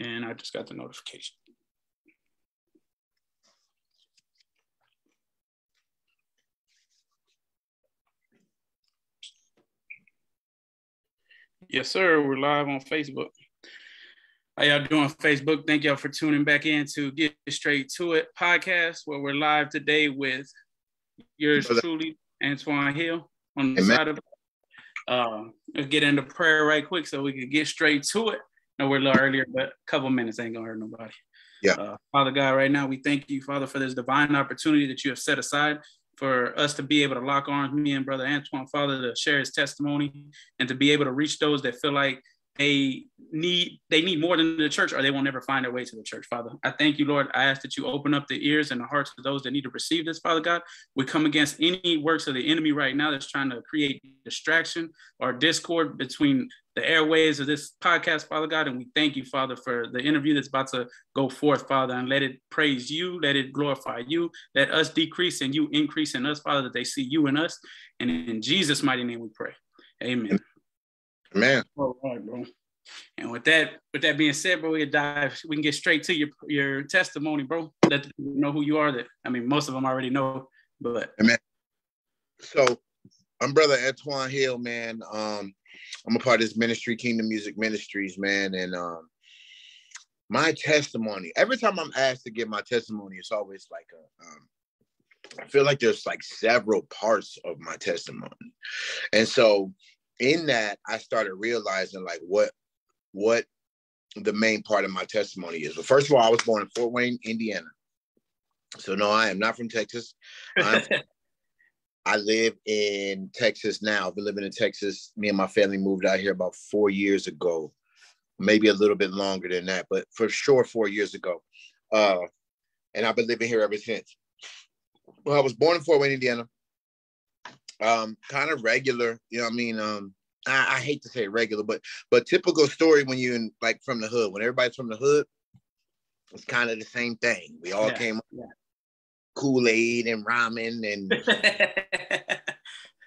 And I just got the notification. Yes, sir. We're live on Facebook. How y'all doing, Facebook? Thank y'all for tuning back in to Get Straight to It podcast, where we're live today with yours truly, Antwoine Hill, on the Amen. side of. Uh, get into prayer right quick so we can get straight to it. No, we're a little earlier, but a couple minutes ain't gonna hurt nobody. Yeah. Uh, Father God, right now we thank you, Father, for this divine opportunity that you have set aside for us to be able to lock arms, me and Brother Antwoine, Father, to share his testimony and to be able to reach those that feel like they need they need more than the church or they will never find their way to the church father i thank you lord i ask that you open up the ears and the hearts of those that need to receive this father god we come against any works of the enemy right now that's trying to create distraction or discord between the airways of this podcast, Father God. And we thank you, Father, for the interview that's about to go forth, Father, and let it praise you, let it glorify you, let us decrease and you increase in us, Father, that they see you in us. And in Jesus' mighty name we pray. Amen. Amen. All right, bro. And with that, with that being said, bro, we can dive, we can get straight to your your testimony, bro. Let people know who you are. That I mean, most of them already know, but Amen. So I'm brother Antwoine Hill, man. Um, I'm a part of this ministry, Kingdom Music Ministries, man. And um, my testimony, every time I'm asked to give my testimony, it's always like a, um, I feel like there's like several parts of my testimony. And so in that, I started realizing like what, what the main part of my testimony is. Well, first of all, I was born in Fort Wayne, Indiana. So no, I am not from Texas. I'm I live in Texas now. I've been living in Texas. Me and my family moved out here about four years ago, maybe a little bit longer than that, but for sure, four years ago. Uh, and I've been living here ever since. Well, I was born in Fort Wayne, Indiana. Um, kind of regular, you know what I mean? Um, I, I, hate to say regular, but but typical story when you're in like from the hood. When everybody's from the hood, it's kind of the same thing. We all yeah, came yeah. Kool-Aid and ramen and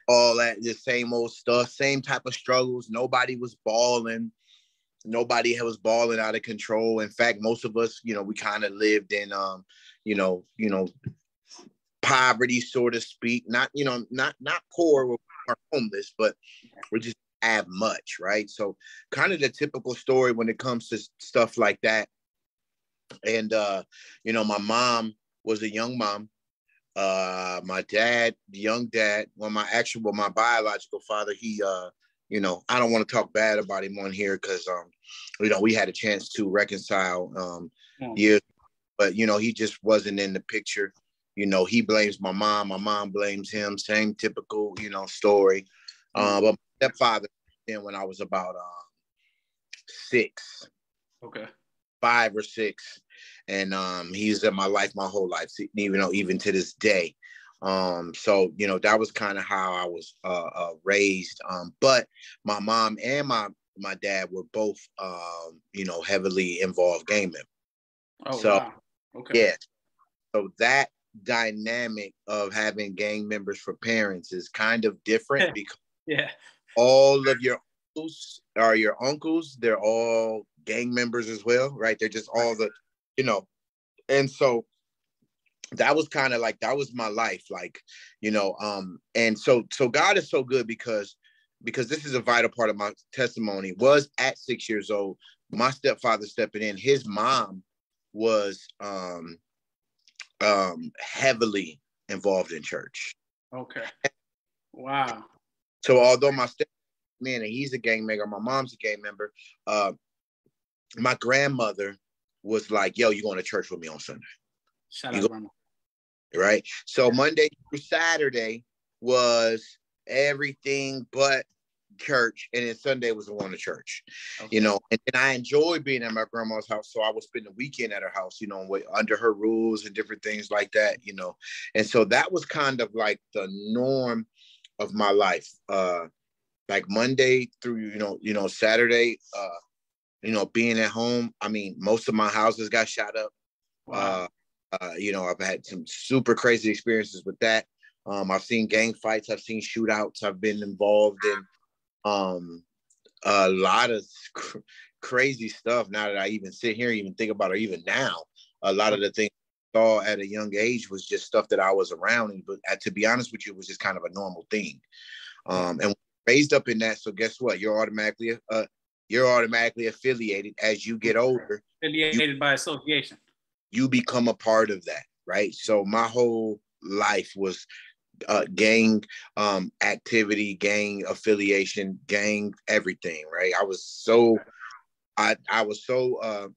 all that, the same old stuff, same type of struggles. Nobody was balling. Nobody was balling out of control. In fact, most of us, you know, we kind of lived in um, you know, you know, poverty, so to speak. Not, you know, not not poor or homeless, but we just have much, right? So kind of the typical story when it comes to stuff like that. And uh, you know, my mom was a young mom. Uh, my dad, the young dad, well, my actual, well, my biological father, he, uh, you know, I don't want to talk bad about him on here because, um, you know, we had a chance to reconcile um, yeah. years, but you know, he just wasn't in the picture. You know, he blames my mom, my mom blames him. Same typical, you know, story. Uh, but my stepfather, then when I was about um, six, okay, five or six, and um, he's in my life my whole life, even though even to this day. Um, so you know that was kind of how I was uh, uh, raised. Um, but my mom and my my dad were both um, you know heavily involved gaming. Oh, so wow. okay. yeah, so that dynamic of having gang members for parents is kind of different because yeah, all of your uncles are your uncles. They're all gang members as well, right? They're just all the you know, and so that was kind of like that was my life like you know um and so so god is so good because because this is a vital part of my testimony. Was at six years old my stepfather stepping in his mom was um um heavily involved in church. Okay. Wow. So although my step man and he's a gang member my mom's a gang member uh my grandmother was like, yo, you going to church with me on Sunday. Shout out, Grandma. Right. So Monday through Saturday was everything but church, and then Sunday was the one to church. Okay. You know, and, and I enjoyed being at my grandma's house, so I would spend the weekend at her house. You know, under her rules and different things like that. You know, and so that was kind of like the norm of my life. Uh, like Monday through you know you know Saturday. Uh, you know, being at home. I mean, most of my houses got shot up. Wow. Uh, uh, you know, I've had some super crazy experiences with that. Um, I've seen gang fights, I've seen shootouts, I've been involved in um, a lot of cr- crazy stuff now that I even sit here and even think about it, even now. A lot of the things I saw at a young age was just stuff that I was around. And, But uh, to be honest with you, it was just kind of a normal thing. Um, and raised up in that. So guess what? You're automatically uh, you're automatically affiliated as you get older. Affiliated you, by association. You become a part of that, right? So my whole life was uh, gang um, activity, gang affiliation, gang everything, right? I was so, I I was so, uh,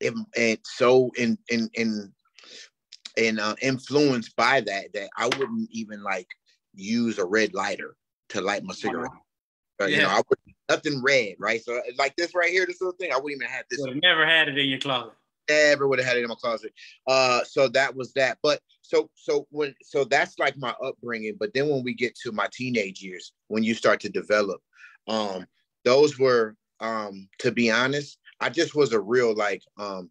in, and so in in in and uh, influenced by that that I wouldn't even like use a red lighter to light my cigarette. But, yeah. You know, I would nothing red, right? So like this right here, this little thing, I wouldn't even have this. never had it in your closet. Never would have had it in my closet. Uh, so that was that. But so so when so that's like my upbringing. But then when we get to my teenage years, when you start to develop, um, those were um, to be honest, I just was a real like um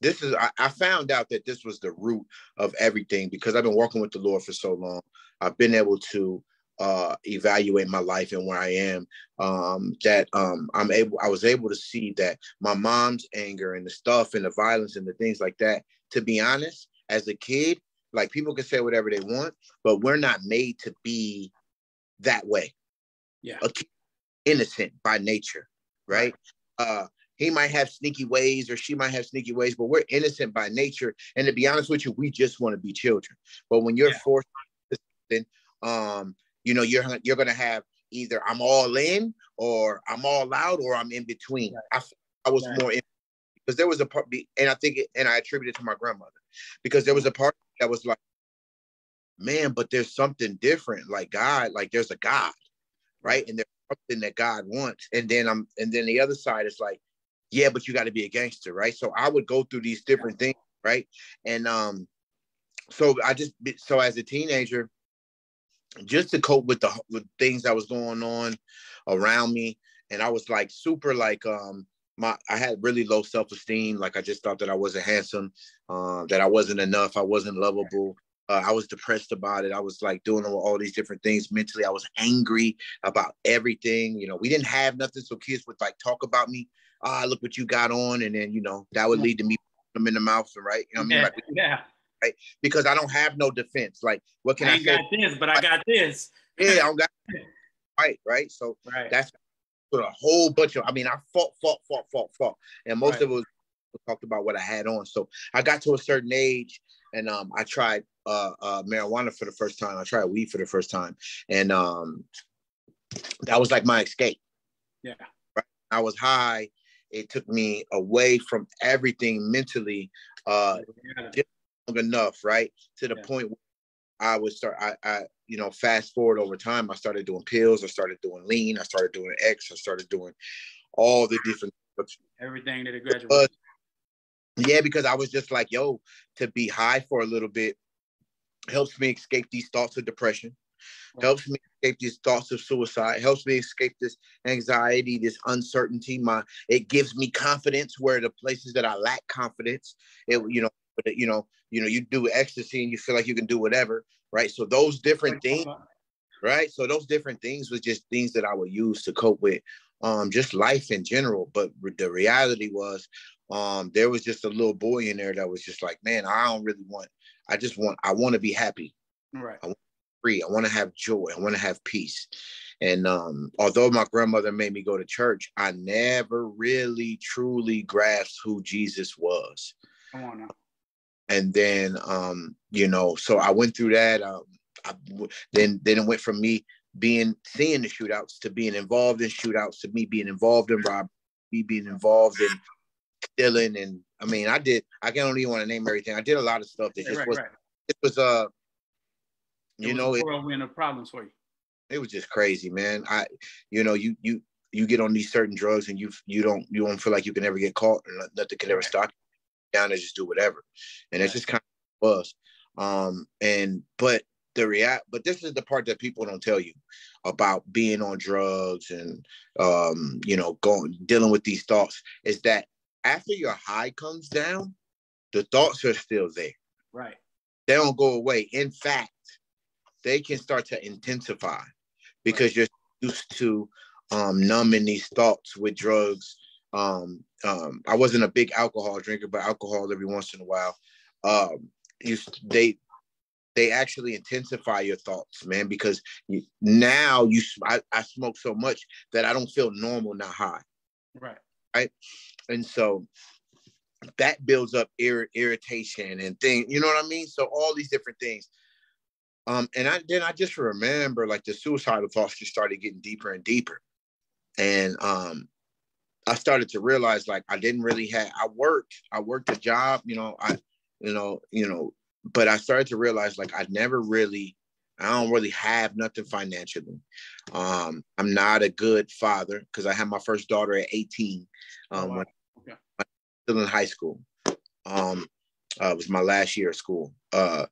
this is I, I, found out that this was the root of everything because I've been working with the Lord for so long. I've been able to uh, evaluate my life and where I am, um, that um, I'm able, I was able to see that my mom's anger and the stuff and the violence and the things like that. To be honest, as a kid, like people can say whatever they want, but we're not made to be that way. Yeah, a kid innocent by nature, right? Uh, he might have sneaky ways or she might have sneaky ways, but we're innocent by nature. And to be honest with you, we just want to be children. But when you're yeah. forced, then um, you know, you're you're gonna have either I'm all in or I'm all out or I'm in between. Right. I, I was right. more in because there was a part, and I think, it, and I attribute it to my grandmother because there was a part that was like, man, but there's something different. Like God, like there's a God, right? And there's something that God wants. And then I'm, and then the other side is like, yeah, but you got to be a gangster, right? So I would go through these different things, right? And um, so I just, so as a teenager, just to cope with the with things that was going on around me. And i was like super like um my i had really low self-esteem. Like i just thought that i wasn't handsome uh, that i wasn't enough i wasn't lovable. Uh, i was depressed about it. I was like doing all these different things mentally. I was angry about everything. You know we didn't have nothing so kids would like talk about me. Ah look what you got on. And then you know that would lead to me them in the mouth right? You know what i mean? Yeah, like, yeah right? Because I don't have no defense. Like, what can I, I, I got this, but I got this. Yeah, I don't got right, right. So right. that's a whole bunch of. I mean, I fought, fought, fought, fought, fought, and most right. of it was talked about what I had on. So I got to a certain age, and um, I tried uh, uh, marijuana for the first time. I tried weed for the first time, and um, that was like my escape. Yeah, right? I was high. It took me away from everything mentally. Uh, yeah enough, right? To the yeah. point where I would start, I, I, you know, fast forward over time, I started doing pills, I started doing lean, I started doing X, I started doing all the different everything that a graduate. yeah, because I was just like, yo, to be high for a little bit helps me escape these thoughts of depression, right. helps me escape these thoughts of suicide, helps me escape this anxiety, this uncertainty. My it gives me confidence where the places that I lack confidence, it you know, but you know, you know, you do ecstasy and you feel like you can do whatever, right? So those different things, right? So those different things was just things that I would use to cope with um just life in general. But the reality was um there was just a little boy in there that was just like, man, I don't really want, I just want, I want to be happy. Right. I want free. I want to have joy. I want to have peace. And um, although my grandmother made me go to church, I never really truly grasped who Jesus was. Come on now and then um, you know, so I went through that. Um, I, then then it went from me being seeing the shootouts to being involved in shootouts to me being involved in rob, me being involved in stealing, and I mean, I did. I don't even want to name everything. I did a lot of stuff that just right, was. Right. It was uh, you it know, a whirlwind of problems for you. It was just crazy, man. I, you know, you you you get on these certain drugs and you you don't you don't feel like you can ever get caught or nothing can ever stop down and just do whatever. And it's just kind of was. Um, and but the react but this is the part that people don't tell you about being on drugs and um, you know, going dealing with these thoughts is that after your high comes down, the thoughts are still there. Right. They don't go away. In fact, they can start to intensify because right. you're used to um, numbing these thoughts with drugs Um, um, I wasn't a big alcohol drinker, but alcohol every once in a while. Um, you, they they actually intensify your thoughts, man, because you, now you I, I smoke so much that I don't feel normal, not high. Right. Right. And so that builds up ir- irritation and things, you know what I mean? So all these different things. Um, and I then I just remember like the suicidal thoughts just started getting deeper and deeper. And um I started to realize like I didn't really have I worked, I worked a job, you know, I you know, you know, but I started to realize like I never really I don't really have nothing financially. Um, I'm not a good father because I had my first daughter at 18 um, wow. when okay. Was still in high school. Um, uh, it was my last year of school. Uh,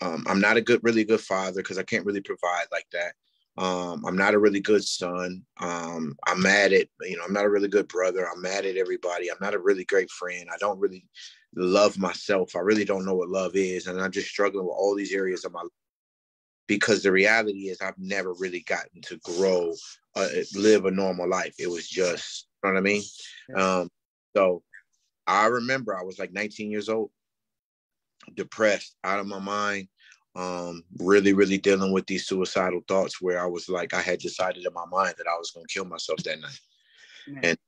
um, I'm not a good, really good father because I can't really provide like that. Um, I'm not a really good son. Um, I'm mad at, you know, I'm not a really good brother. I'm mad at everybody. I'm not a really great friend. I don't really love myself. I really don't know what love is. And I'm just struggling with all these areas of my life because the reality is I've never really gotten to grow, uh, live a normal life. It was just, you know what I mean? Um, so I remember I was like 19 years old, depressed, out of my mind, um, really, really dealing with these suicidal thoughts where I was like, I had decided in my mind that I was going to kill myself that night. And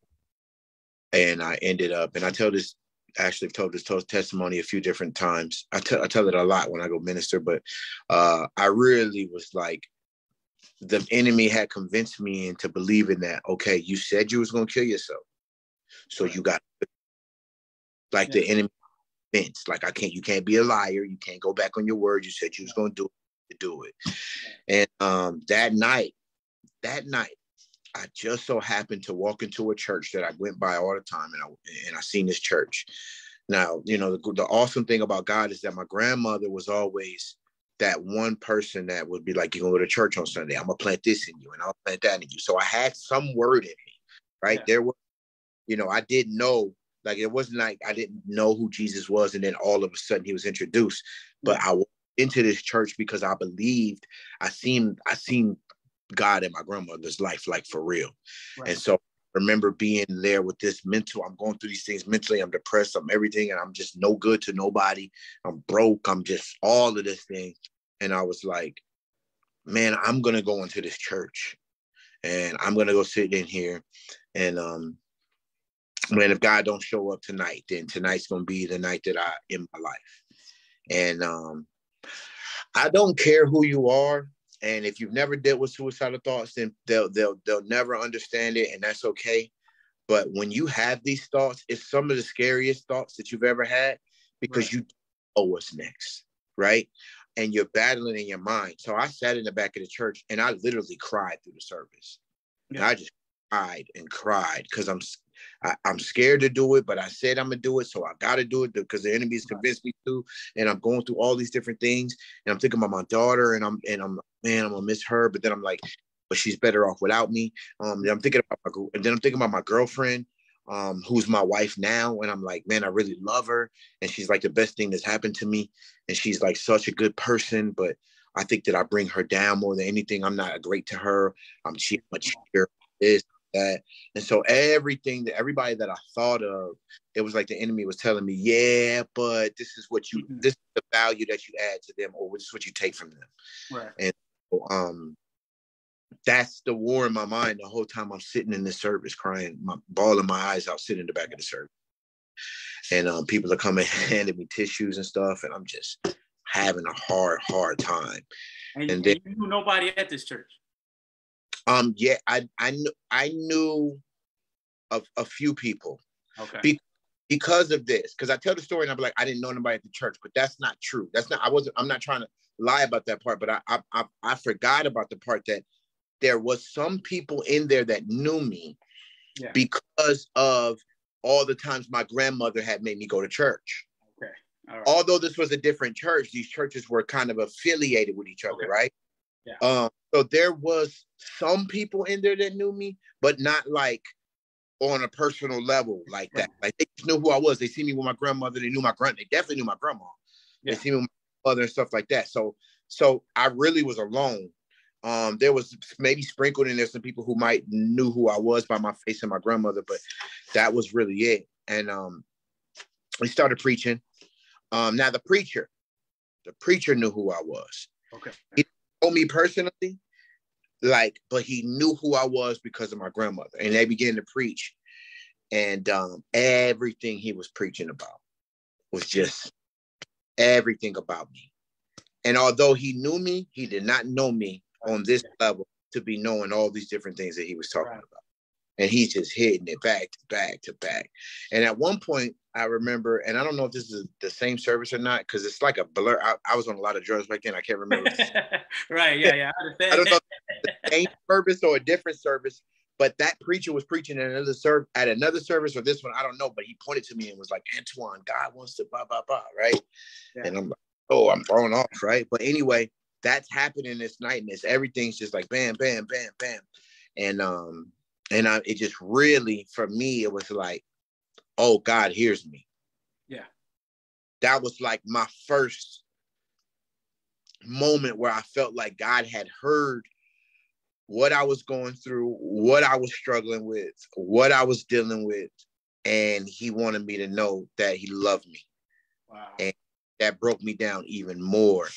and I ended up, and I tell this actually told this testimony a few different times. I tell I tell it a lot when I go minister, but uh, I really was like, the enemy had convinced me into believing that okay, you said you was gonna kill yourself, so you got like yeah. the enemy fence. Like I can't, you can't be a liar. You can't go back on your word. You said you was gonna do it, to do it. And um, that night, that night, I just so happened to walk into a church that I went by all the time, and I and I seen this church. Now, you know, the, the awesome thing about God is that my grandmother was always that one person that would be like, "You're gonna go to church on Sunday. I'm gonna plant this in you, and I'll plant that in you." So I had some word in me, right? Yeah. There was, you know, I didn't know, like it wasn't like I didn't know who Jesus was, and then all of a sudden he was introduced. But I went into this church because I believed. I seen, I seen God in my grandmother's life, like for real. Right. And so I remember being there with this mental, I'm going through these things mentally, I'm depressed, I'm everything, and I'm just no good to nobody. I'm broke, I'm just all of this thing. And I was like, man, I'm gonna go into this church and I'm gonna go sit in here. And um, man, if God don't show up tonight, then tonight's gonna be the night that I in my life. And um, I don't care who you are. And if you've never dealt with suicidal thoughts, then they'll they'll they'll never understand it, and that's okay. But when you have these thoughts, it's some of the scariest thoughts that you've ever had because right. you know what's next, right? And you're battling in your mind. So I sat in the back of the church and I literally cried through the service. Yeah. And I just cried and cried because I'm I, am scared to do it, but I said I'm gonna do it, so I gotta do it because the enemy's convinced me to, and I'm going through all these different things, and I'm thinking about my daughter, and I'm and I'm man, I'm gonna miss her, but then I'm like, but she's better off without me. Um, I'm thinking about my, and then I'm thinking about my girlfriend, um, who's my wife now, and I'm like, man, I really love her, and she's like the best thing that's happened to me, and she's like such a good person, but I think that I bring her down more than anything. I'm not great to her. I'm she much this that. And so everything that everybody that I thought of, it was like the enemy was telling me, yeah, but this is what you, mm-hmm. this is the value that you add to them, or this is what you take from them. Right. And um, that's the war in my mind the whole time I'm sitting in this service crying, my bawling my eyes out, sitting in the back of the service. And um, people are coming handing me tissues and stuff, and I'm just having a hard, hard time. And, and then, you knew nobody at this church. Um, yeah, I I knew I knew of a few people. Okay. Be- because of this, because I tell the story and I'm like, I didn't know anybody at the church, but that's not true. That's not. I wasn't. I'm not trying to lie about that part, but I I I, I forgot about the part that there was some people in there that knew me yeah. because of all the times my grandmother had made me go to church. Okay. Although this was a different church, these churches were kind of affiliated with each other, okay. right? Yeah. Um, so there was some people in there that knew me, but not like on a personal level like that. Like they knew who I was. They see me with my grandmother. They knew my grand. They definitely knew my grandma. Yeah. They see me with my mother and stuff like that. So so I really was alone. Um, there was maybe sprinkled in there some people who might knew who I was by my face and my grandmother, but that was really it. And um, we started preaching. Um, now the preacher, the preacher knew who I was. Okay. He told me personally, like, but he knew who I was because of my grandmother. And they began to preach. And um, everything he was preaching about was just everything about me. And although he knew me, he did not know me on this level to be knowing all these different things that he was talking right. about. And he's just hitting it back to back to back. And at one point, I remember, and I don't know if this is the same service or not, because it's like a blur. I, I, was on a lot of drugs back then. I can't remember. right. Yeah. Yeah. I, I don't know the same service or a different service, but that preacher was preaching at another serve at another service or this one. I don't know, but he pointed to me and was like, Antwoine, God wants to blah blah blah, right? Yeah. And I'm like, oh, I'm thrown off, right? But anyway, that's happening this night, and it's everything's just like bam, bam, bam, bam, and um, and I, it just really for me, it was like, oh, God hears me. Yeah, that was like my first moment where I felt like God had heard what I was going through, what I was struggling with, what I was dealing with, and He wanted me to know that He loved me. Wow. And that broke me down even more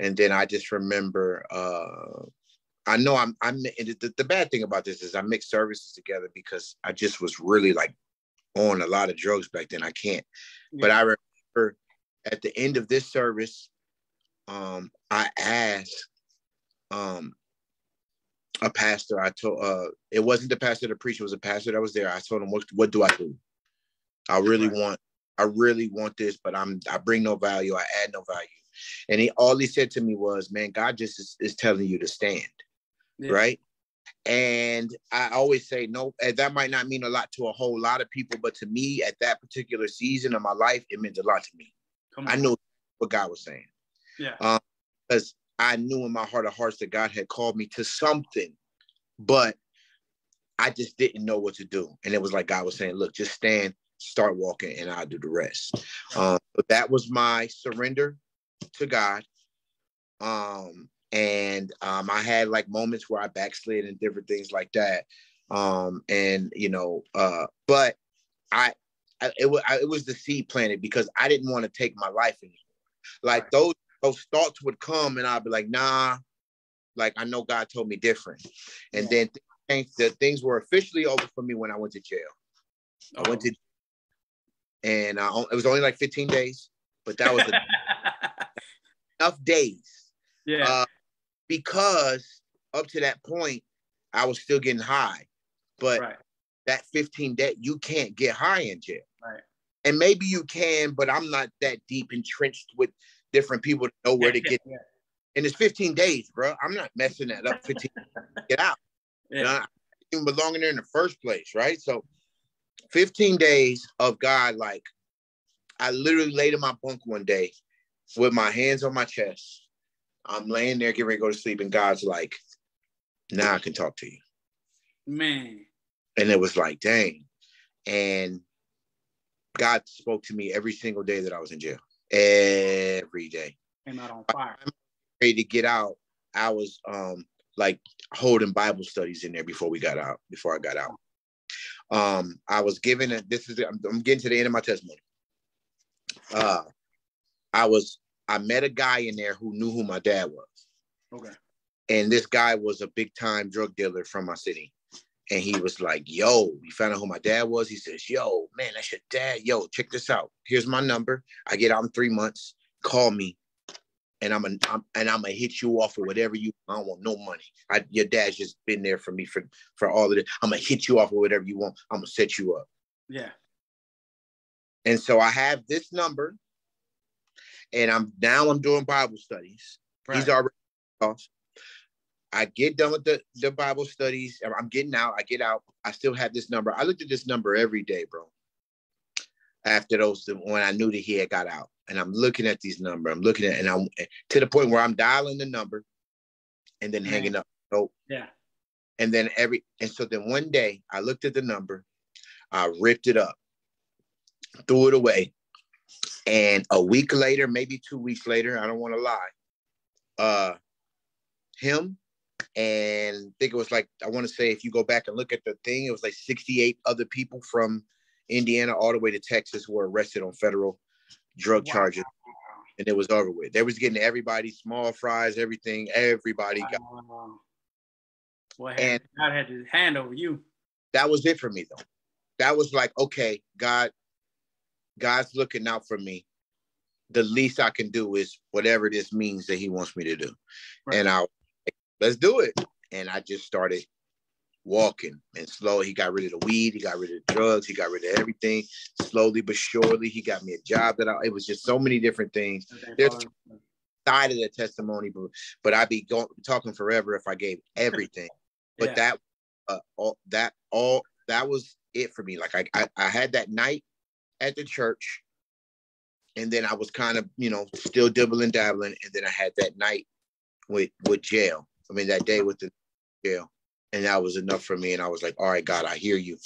and then I just remember uh, I know I'm I'm the, the bad thing about this is I mix services together because I just was really like on a lot of drugs back then. I can't. Yeah. But I remember at the end of this service, um, I asked um a pastor, I told uh it wasn't the pastor the preacher, it was a pastor that was there. I told him, What what do I do? I really want I really want this, but I'm I bring no value, I add no value. And he all he said to me was, Man, God just is, is telling you to stand. Yeah. Right. And I always say, no, that might not mean a lot to a whole lot of people, but to me at that particular season of my life, it meant a lot to me. I knew what God was saying. Yeah. Because um, I knew in my heart of hearts that God had called me to something, but I just didn't know what to do. And it was like God was saying, look, just stand, start walking, and I'll do the rest. Um, but that was my surrender to God. Um, and um, I had like moments where I backslid and different things like that. Um, and you know, uh, but I, I it was it was the seed planted because I didn't want to take my life anymore. Like those those thoughts would come, and I'd be like, nah, like I know God told me different. And yeah. then things the things were officially over for me when I went to jail. Oh. I went to, and I, it was only like 15 days, but that was a, enough days. Yeah. Uh, because up to that point, I was still getting high. But right. that 15 day, you can't get high in jail. Right. And maybe you can, but I'm not that deep entrenched with different people to know where to get. Yeah. And it's 15 days, bro. I'm not messing that up. 15 get out. Yeah. You know, I didn't belong in there in the first place, right? So 15 days of God, like I literally laid in my bunk one day with my hands on my chest. I'm laying there getting ready to go to sleep, and God's like, now I can talk to you. Man. And it was like, dang. And God spoke to me every single day that I was in jail. Every day. Came out on fire. I'm ready to get out. I was um like holding Bible studies in there before we got out, before I got out. Um, I was given a, this is I'm, I'm getting to the end of my testimony. Uh I was I met a guy in there who knew who my dad was. Okay. And this guy was a big time drug dealer from my city. And he was like, yo, he found out who my dad was. He says, yo, man, that's your dad. Yo, check this out. Here's my number. I get out in three months. Call me. And I'm, a, I'm and I'm gonna hit you off for whatever you. I don't want no money. I, your dad's just been there for me for for all of this. I'm gonna hit you off with whatever you want. I'm gonna set you up. Yeah. And so I have this number and I'm now I'm doing Bible studies. Right. He's already off. I get done with the, the Bible studies. I'm getting out. I get out. I still have this number. I looked at this number every day, bro. After those, when I knew that he had got out, and I'm looking at these number. I'm looking at, and I'm to the point where I'm dialing the number, and then hanging up. So yeah. And then every, and so then one day I looked at the number, I ripped it up, threw it away, and a week later, maybe two weeks later, I don't want to lie, uh, him and I think it was like I want to say if you go back and look at the thing, it was like 68 other people from Indiana all the way to Texas were arrested on federal drug wow. charges, and it was over with. They was getting everybody small fries, everything. Everybody got. Well, and God had his hand over you. That was it for me though. That was like okay, God, God's looking out for me. The least I can do is whatever this means that He wants me to do, right. and I let's do it. And I just started walking and slow. He got rid of the weed, he got rid of the drugs, he got rid of everything. Slowly but surely, he got me a job that I, it was just so many different things. There's side of the testimony, but but I'd be going talking forever if I gave everything. but yeah. that uh, all that all that was it for me. Like I, I I had that night at the church, and then I was kind of you know still dibbling dabbling, and then I had that night with with jail. I mean that day with the jail, and that was enough for me. And I was like, all right, God, I hear you.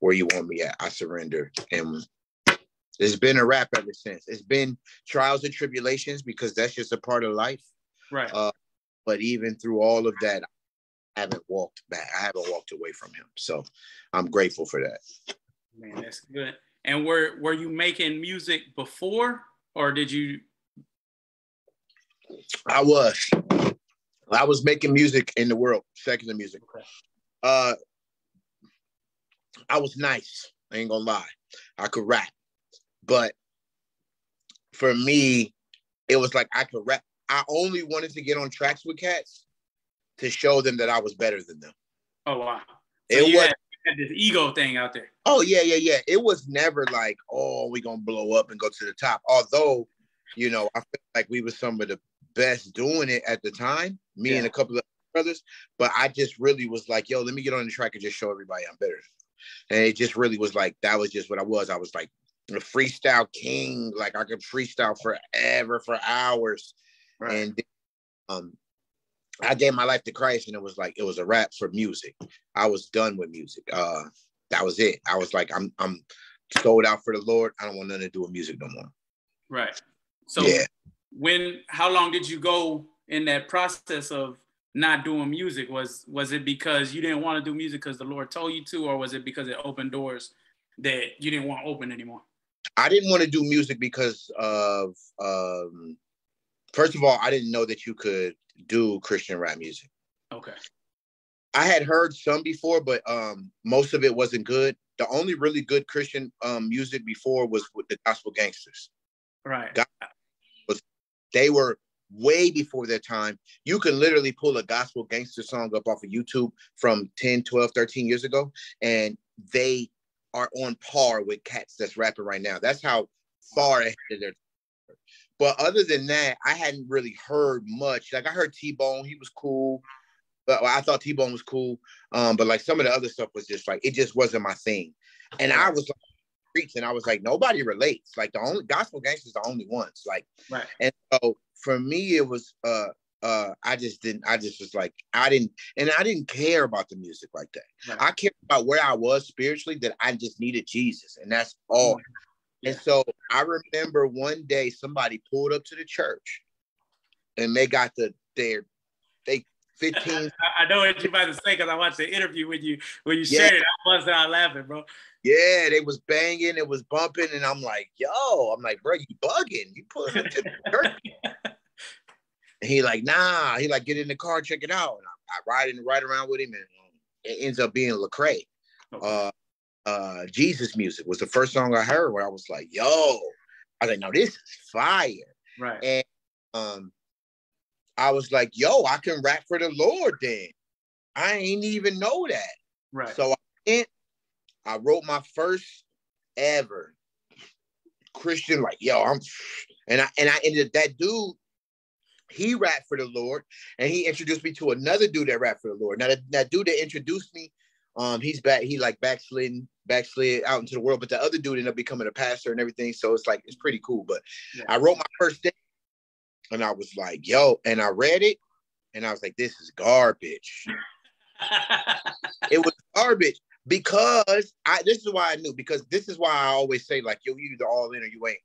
Where you want me at? I surrender. And it's been a wrap ever since. It's been trials and tribulations because that's just a part of life. Right. Uh, but even through all of that, I haven't walked back. I haven't walked away from him. So I'm grateful for that. Man, that's good. And were were you making music before, or did you? I was. I was making music in the world, secular music. Uh, I was nice. I ain't gonna lie. I could rap, but for me, it was like I could rap. I only wanted to get on tracks with cats to show them that I was better than them. Oh wow! So it was had, this ego thing out there. Oh yeah, yeah, yeah. It was never like, oh, we gonna blow up and go to the top. Although, you know, I feel like we were some of the best doing it at the time, me yeah. and a couple of brothers. But I just really was like, yo, let me get on the track and just show everybody I'm better. And it just really was like that was just what I was. I was like a freestyle king. Like I could freestyle forever for hours. Right. And um I gave my life to Christ and it was like it was a wrap for music. I was done with music. Uh that was it. I was like, I'm I'm sold out for the Lord. I don't want nothing to do with music no more. Right. So yeah when how long did you go in that process of not doing music was was it because you didn't want to do music because the lord told you to or was it because it opened doors that you didn't want open anymore i didn't want to do music because of um first of all i didn't know that you could do christian rap music. Okay. I had heard some before but um most of it wasn't good. The only really good christian um music before was with the Gospel Gangstaz. Right. Was they were way before their time. You can literally pull a gospel gangster song up off of YouTube from 10, 12, 13 years ago, and they are on par with cats that's rapping right now. That's how far ahead of their but other than that, I hadn't really heard much. Like I heard T Bone, he was cool. But I thought T Bone was cool. Um, but like some of the other stuff was just like it just wasn't my thing. And I was like, and I was like, nobody relates. Like the only Gospel Gangstaz the only ones. Like, right. And so for me, it was uh uh I just didn't I just was like I didn't and I didn't care about the music like that. Right. I cared about where I was spiritually that I just needed Jesus and that's all. And so I remember one day somebody pulled up to the church and they got the their they 15 I, know what you're about to say because I watched the interview when you when you yeah. shared it. I was out laughing, bro. Yeah, they was banging, it was bumping, and I'm like, yo, I'm like, bro, you bugging. You pulling him to the church. and he like, nah. He like, get in the car, check it out. And I, I ride in, ride around with him, and it ends up being Lecrae. Okay. Uh, uh, Jesus Muzik was the first song I heard where I was like, yo, I was like, no, this is fire. Right. And um, I was like, yo, I can rap for the Lord then. I ain't even know that. Right. So I went I wrote my first ever Christian, like, yo, I'm and I and I ended that dude, he rapped for the Lord, and he introduced me to another dude that rapped for the Lord. Now that, that dude that introduced me, um, he's back, he like backsliding, backslid out into the world, but the other dude ended up becoming a pastor and everything. So it's like it's pretty cool. But yeah. I wrote my first day and I was like, yo, and I read it, and I was like, this is garbage. it was garbage because I this is why I knew because this is why I always say like yo you either all in or you ain't.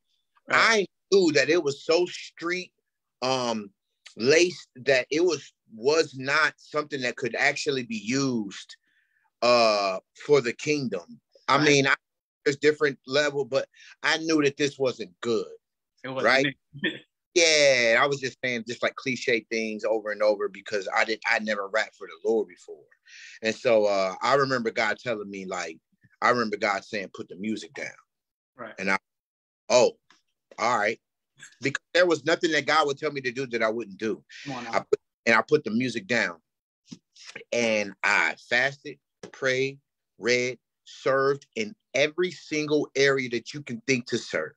Right. I knew that it was so street um laced that it was was not something that could actually be used uh for the kingdom. I right. mean, I, there's different level, but I knew that this wasn't good. It was right. yeah, I was just saying just like cliche things over and over because I did I never rapped for the Lord before. And so uh I remember God telling me like I remember God saying put the music down. Right. And I oh, all right. Because there was nothing that God would tell me to do that I wouldn't do. I put, and I put the music down. And I fasted, prayed, read, served in every single area that you can think to serve.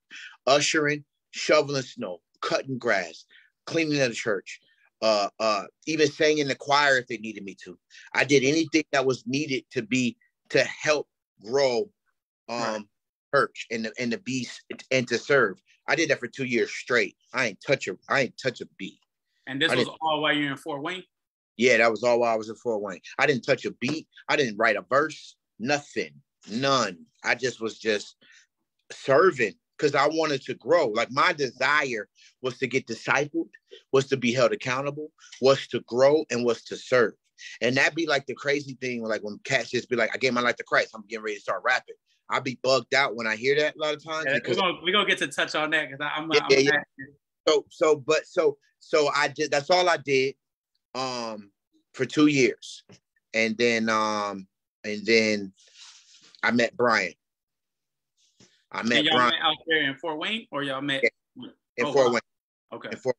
Ushering, shoveling snow, cutting grass, cleaning the church, uh, uh, even sang in the choir if they needed me to. I did anything that was needed to be to help grow um right. church and the and the beast and to serve. I did that for two years straight. I ain't touch a I ain't touch a beat. And this I was all while you're in Fort Wayne? Yeah, that was all while I was in Fort Wayne. I didn't touch a beat. I didn't write a verse. Nothing. None. I just was just serving because I wanted to grow. Like my desire was to get discipled, was to be held accountable, was to grow, and was to serve. And that be like the crazy thing, like when cats just be like, I gave my life to Christ, I'm getting ready to start rapping. I be bugged out when I hear that a lot of times. Yeah, because we're gonna, we gonna get to touch on that because I'm, yeah, I'm yeah, yeah. So so but so so I did that's all I did um for two years. And then um and then I met Brian. I met y'all Brian. met out there in Fort Wayne, or y'all met in oh, Fort wow. Wayne. Okay. In Fort,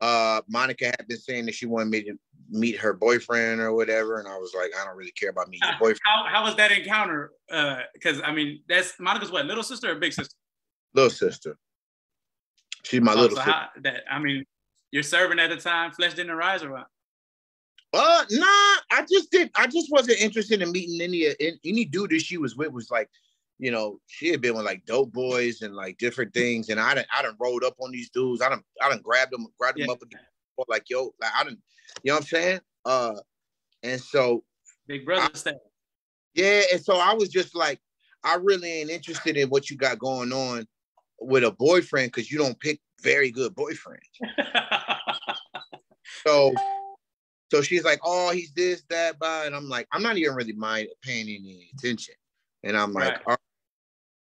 uh, Monica had been saying that she wanted me to meet her boyfriend or whatever, and I was like, I don't really care about meeting your boyfriend. How, how was that encounter? Because uh, I mean, that's Monica's what little sister or big sister? Little sister. She's my oh, little so sister. How, that I mean, you're serving at the time. Flesh didn't rise or what? Uh, nah, I just did. I just wasn't interested in meeting any any dude that she was with. Was like, you know, she had been with like dope boys and like different things, and I didn't. I didn't rolled up on these dudes. I didn't. I didn't grab them, grab them yeah. up, like yo, like I didn't. You know what I'm saying? Uh, and so big brother I, Yeah, and so I was just like, I really ain't interested in what you got going on with a boyfriend because you don't pick very good boyfriends. so so she's like, oh, he's this, that, blah. And I'm like, I'm not even really mind paying any attention. And I'm like, right.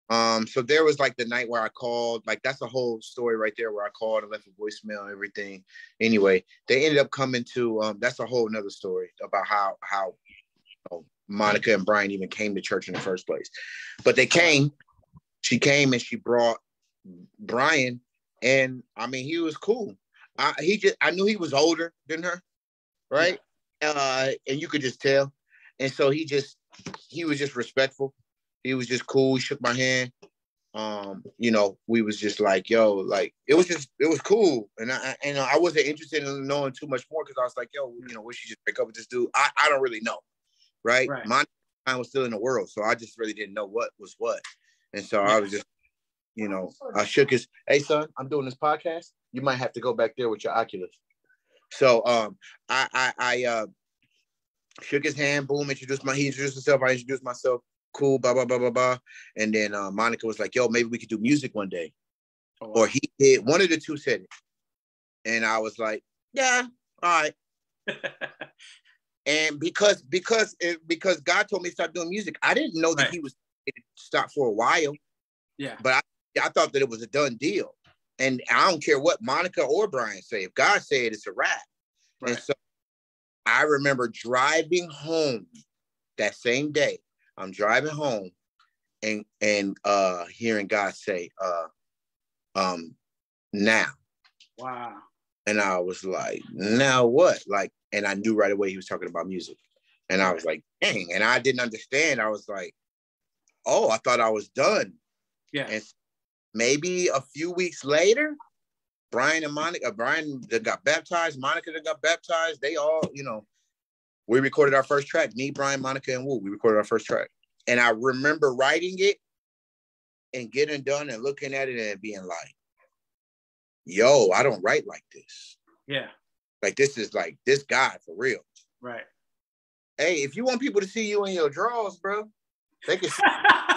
um, so there was like the night where I called, like that's a whole story right there where I called and left a voicemail and everything. Anyway, they ended up coming to um, that's a whole another story about how how you know, Monica and Brian even came to church in the first place. But they came, she came and she brought Brian, and I mean he was cool. I, he just I knew he was older than her right? Uh, and you could just tell. And so he just he was just respectful. He was just cool. He shook my hand. Um, you know, we was just like, yo, like it was just it was cool. And I and I wasn't interested in knowing too much more because I was like, yo, you know, we should just break up with this dude. I, I don't really know. Right? right. My time was still in the world. So I just really didn't know what was what. And so I was just, you know, I shook his, hey son, I'm doing this podcast. You might have to go back there with your Oculus. So um, I I, I uh, shook his hand. Boom, introduced my. He introduced himself. I introduced myself. Cool. Blah blah blah blah blah. And then uh, Monica was like, "Yo, maybe we could do music one day." Oh, wow. Or he did. One of the two said it, and I was like, "Yeah, all right." and because because because God told me to start doing music, I didn't know that right. he was stop for a while. Yeah. But I, I thought that it was a done deal. And I don't care what Monica or Brian say. If God said it's a wrap. Right. And so I remember driving home that same day. I'm driving home and and uh hearing God say, uh um now. Wow. And I was like, now what? Like, and I knew right away he was talking about music. And I was like, dang. And I didn't understand. I was like, oh, I thought I was done. Yeah. And maybe a few weeks later, Brian and Monica, uh, Brian that got baptized, Monica that got baptized, they all, you know, we recorded our first track. Me, Brian, Monica, and Wu. We recorded our first track. And I remember writing it and getting done and looking at it and being like, yo, I don't write like this. Yeah. Like this is like this guy for real. Right. Hey, if you want people to see you in your drawers, bro, they can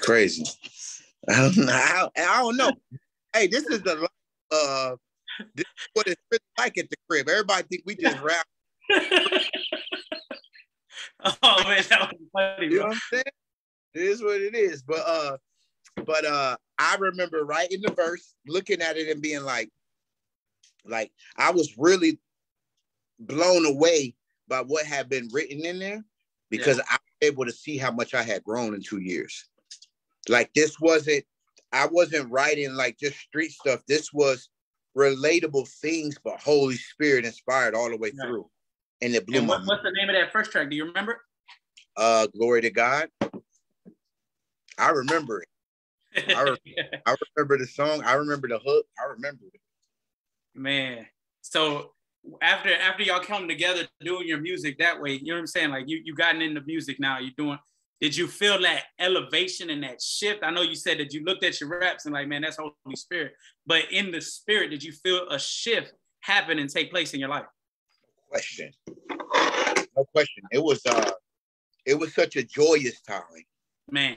Crazy. I don't know. I, I don't know. hey, this is the uh this is what it's like at the crib. Everybody think we just rap. oh man, that was funny. You know what I'm saying? It is what it is. But uh, but uh, I remember right in the verse, looking at it and being like, like I was really blown away by what had been written in there because yeah. I able to see how much I had grown in two years. Like this wasn't, I wasn't writing like just street stuff. This was relatable things, but Holy Spirit inspired all the way right. through. And it blew and what, What's the name of that first track? Do you remember? Uh, Glory to God. I remember it. I, re- I remember the song. I remember the hook. I remember it. Man, so after after y'all come together doing your music that way, you know what I'm saying? Like you you gotten into music now. you're doing. Did you feel that elevation and that shift? I know you said that you looked at your raps and like, man, that's Holy Spirit. But in the spirit, did you feel a shift happen and take place in your life? Question. No question. It was uh, it was such a joyous time. Man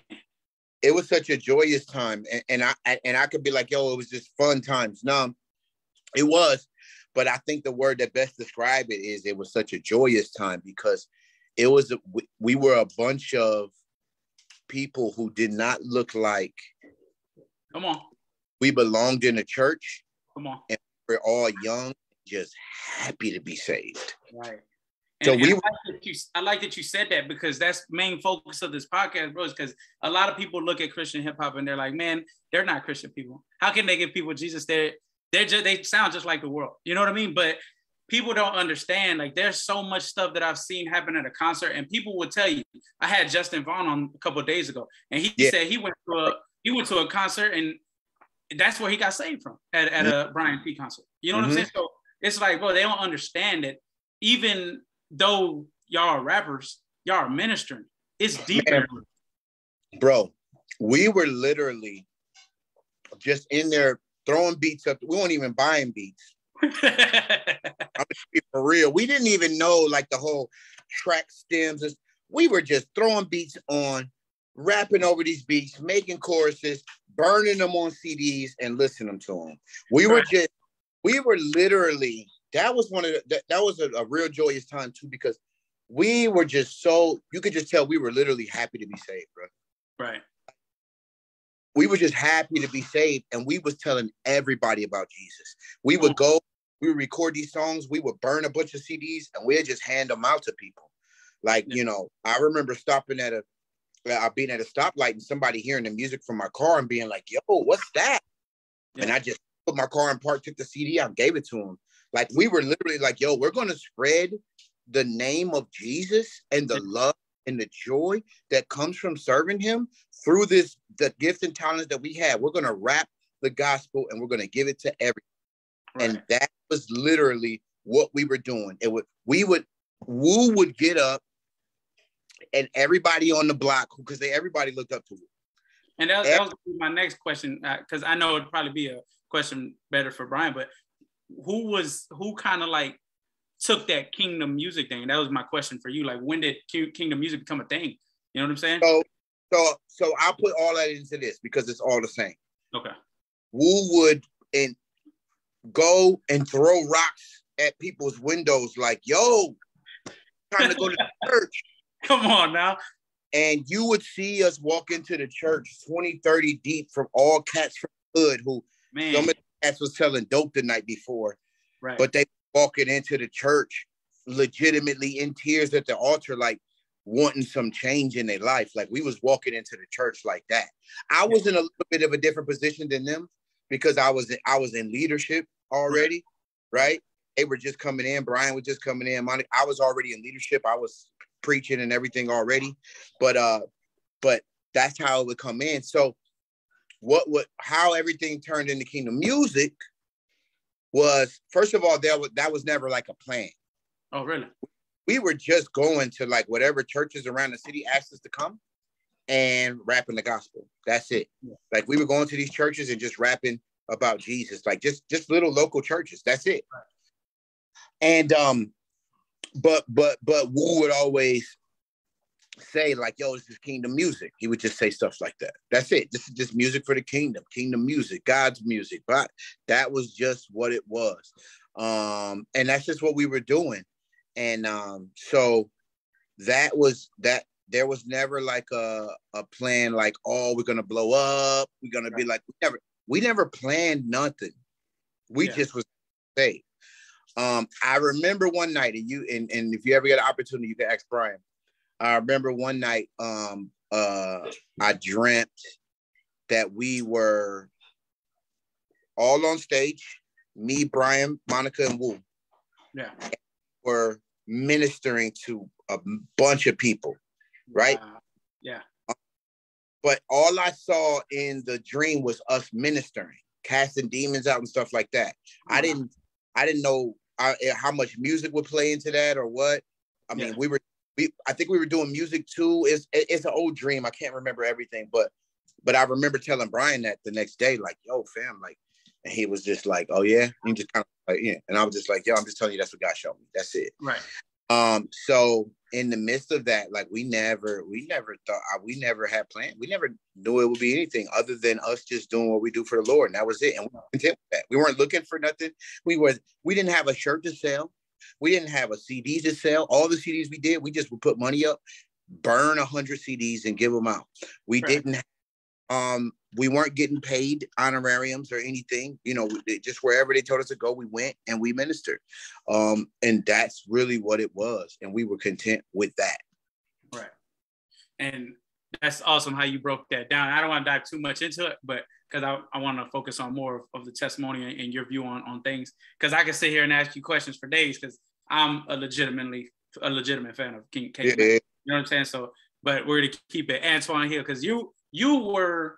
it was such a joyous time and, and i and i could be like yo it was just fun times no it was but i think the word that best describe it is it was such a joyous time because it was a, we were a bunch of people who did not look like come on we belonged in a church come on and we're all young just happy to be saved right so we, I like, that you, I like that you said that because that's main focus of this podcast, bro. Because a lot of people look at Christian hip hop and they're like, man, they're not Christian people. How can they give people Jesus? They're they're just they sound just like the world. You know what I mean? But people don't understand. Like, there's so much stuff that I've seen happen at a concert, and people will tell you. I had Justin Vaughn on a couple days ago, and he yeah. said he went to a he went to a concert, and that's where he got saved from at, at a Brian P concert. You know what mm-hmm. I'm saying? So it's like, bro, they don't understand it. Even though y'all are rappers, y'all are ministering. It's deeper. Bro, we were literally just in there throwing beats up. We weren't even buying beats. I'm for real. We didn't even know like the whole track stems. We were just throwing beats on, rapping over these beats, making choruses, burning them on CDs, and listening to them. We were just, we were literally that was one of the, that, that was a, a real joyous time too because we were just so you could just tell we were literally happy to be saved, bro. Right. We were just happy to be saved, and we was telling everybody about Jesus. We would go, we would record these songs, we would burn a bunch of CDs, and we'd just hand them out to people. Like you know, I remember stopping at a, uh, being at a stoplight and somebody hearing the music from my car and being like, "Yo, what's that?" Yeah. And I just put my car in park, took the CD, out gave it to him, like we were literally like, yo, we're gonna spread the name of Jesus and the love and the joy that comes from serving him through this the gift and talents that we have. We're gonna wrap the gospel and we're gonna give it to everyone. Right. And that was literally what we were doing. It would we would Woo would get up and everybody on the block because they everybody looked up to him. And that, that was my next question because uh, I know it'd probably be a question better for Brian, but who was who kind of like took that kingdom music thing? That was my question for you. Like, when did kingdom music become a thing? You know what I'm saying? So, so, so I'll put all that into this because it's all the same. Okay. Woo would and go and throw rocks at people's windows, like, "Yo, time to go to church." Come on now. And you would see us walk into the church 20, 30 deep from all cats from hood who Man. some of cats was selling dope the night before, right. but they walking into the church legitimately in tears at the altar, like wanting some change in their life. Like we was walking into the church like that. I was in a little bit of a different position than them because I was in, I was in leadership already, right? They were just coming in. Brian was just coming in. Monica, I was already in leadership. I was preaching and everything already, but uh, but that's how it would come in. So what would how everything turned into kingdom music was first of all there was that was never like a plan. Oh really? We were just going to like whatever churches around the city asked us to come and rapping the gospel. That's it. Yeah. like we were going to these churches and just rapping about jesus. Like just just little local churches. That's it. Right. and um but but but Woo would always say like, "Yo, this is kingdom music." He would just say stuff like that. That's it. This is just music for the kingdom, kingdom music, God's music. But that was just what it was, um, and that's just what we were doing. And um, so that was that. There was never like a a plan like, "Oh, we're gonna blow up. We're gonna right. be like." We never we never planned nothing. We yeah. just was saved. Um, I remember one night, and you and, and if you ever get an opportunity, you can ask Brian. I remember one night, um, uh, I dreamt that we were all on stage, me, Brian, Monica, and Wu. Yeah. Were ministering to a bunch of people, right? Yeah. But all I saw in the dream was us ministering, casting demons out and stuff like that. I didn't, I didn't know uh, how much music would play into that or what. I mean, yeah. we were we I think we were doing music too. It's it's an old dream. I can't remember everything, but but I remember telling Brian that the next day, like, yo, fam, like, and he was just like, oh yeah, he just kind of like, yeah, and I was just like, yo, I'm just telling you that's what God showed me. That's it. Right. Um. So in the midst of that, like, we never, we never thought, we never had planned. We never knew it would be anything other than us just doing what we do for the Lord, and that was it. And we were content with that. We weren't looking for nothing. We were, we didn't have a shirt to sell. We didn't have a CD to sell. All the CDs we did, we just would put money up, burn a hundred CDs and give them out. We right. didn't. Um, we weren't getting paid honorariums or anything. You know, just wherever they told us to go, we went and we ministered. Um, and that's really what it was, and we were content with that. Right. And that's awesome how you broke that down. I don't want to dive too much into it, but because I, I want to focus on more of, of the testimony and, and, your view on, on things. Because I can sit here and ask you questions for days because I'm a legitimately a legitimate fan of King K. Yeah. You know what I'm saying? So, but we're going to keep it Antwoine here because you you were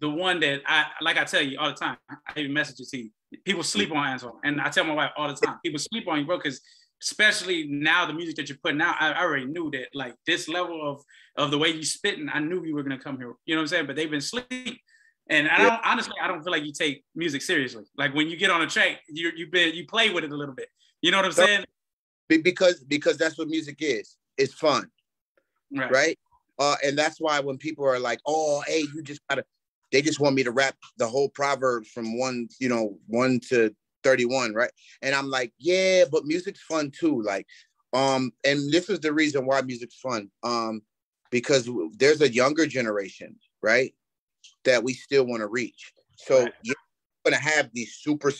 the one that I like I tell you all the time. I even message it to you. People sleep on Antwoine, and I tell my wife all the time. People sleep on you, bro, because especially now the music that you're putting out, I, I, already knew that like this level of of the way you spitting, I knew you were gonna come here. You know what I'm saying? But they've been sleep. And I don't honestly, I don't feel like you take music seriously. Like when you get on a track, you you been you play with it a little bit. You know what I'm saying? Because because that's what music is. It's fun, right? right? Uh, and that's why when people are like, "Oh, hey, you just gotta," they just want me to rap the whole proverb from one, you know, one to 31, right? And I'm like, yeah, but music's fun too. Like, um, and this is the reason why music's fun. Um, because there's a younger generation, right? That we still want to reach. So right. you're going to have these super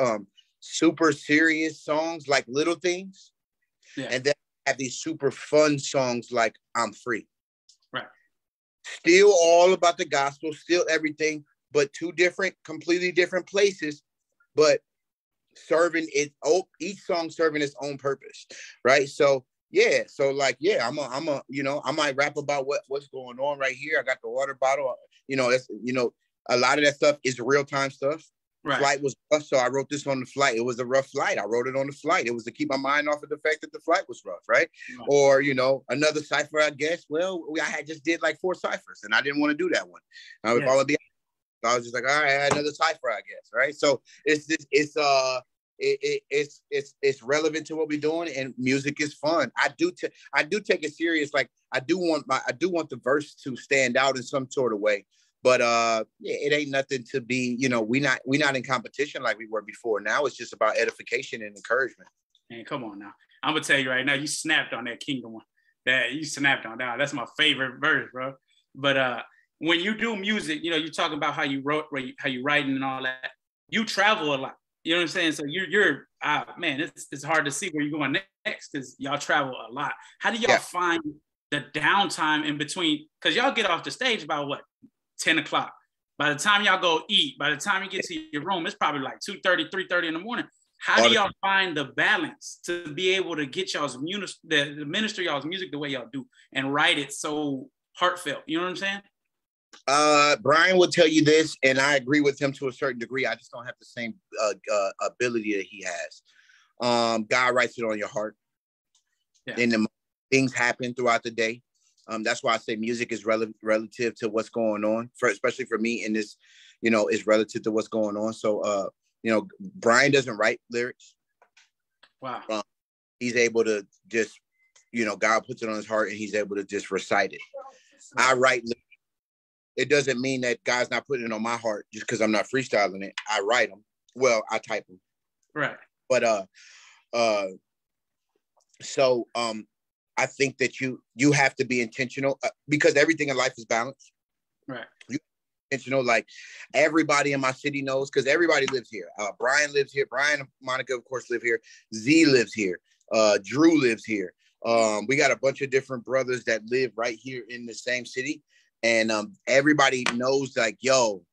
um, super serious songs like Little Things, yeah. and then have these super fun songs like I'm Free. Right. Still all about the gospel, still everything, but two different, completely different places, but serving it. Oh, each song serving its own purpose, right? So yeah so like yeah i'm a i'm a you know i might rap about what what's going on right here. I got the water bottle you know that's you know a lot of that stuff is real time stuff. Right. flight was rough so i wrote this on the flight. It was a rough flight. I wrote it on the flight. It was to keep my mind off of the fact that the flight was rough right, right. or you know another cipher i guess. Well i had just did like four ciphers and i didn't want to do that one. I would follow the I was just like, all right, another cipher, I guess, right? So it's this, it's uh, it, it, it's it's it's relevant to what we're doing, and music is fun. I do t- I do take it serious. Like I do want my I do want the verse to stand out in some sort of way. But uh, it ain't nothing to be. You know, we not we not in competition like we were before. Now it's just about edification and encouragement. Man, come on now. I'm gonna tell you right now. You snapped on that kingdom one. That you snapped on that. That's my favorite verse, bro. But uh, when you do music, you know, you talk about how you wrote, how you writing and all that. You travel a lot. You know what I'm saying? So you're you're uh, man, it's it's hard to see where you're going next because y'all travel a lot. How do y'all yeah. find the downtime in between? Because y'all get off the stage about what 10 o'clock. By the time y'all go eat, by the time you get to your room, it's probably like 2 30, 3 30 in the morning. How do y'all find the balance to be able to get y'all's music, the, the minister y'all's music the way y'all do and write it so heartfelt? You know what I'm saying? Uh, Brian will tell you this, and I agree with him to a certain degree. I just don't have the same uh, uh, ability that he has. Um, God writes it on your heart, yeah. and the things happen throughout the day. Um, that's why I say music is rel- relative to what's going on, for especially for me in this, you know, is relative to what's going on. So, uh, you know, Brian doesn't write lyrics. Wow. Um, he's able to just you know, God puts it on his heart and he's able to just recite it. I write. It doesn't mean that God's not putting it on my heart just because I'm not freestyling it. I write them. Well, I type them. Right. But uh, uh, so um, I think that you you have to be intentional uh, because everything in life is balanced. Right. You intentional like everybody in my city knows because everybody lives here. Uh, Brian lives here. Brian and Monica, of course, live here. Z lives here. Uh, Drew lives here. Um, we got a bunch of different brothers that live right here in the same city, and um, everybody knows like, yo,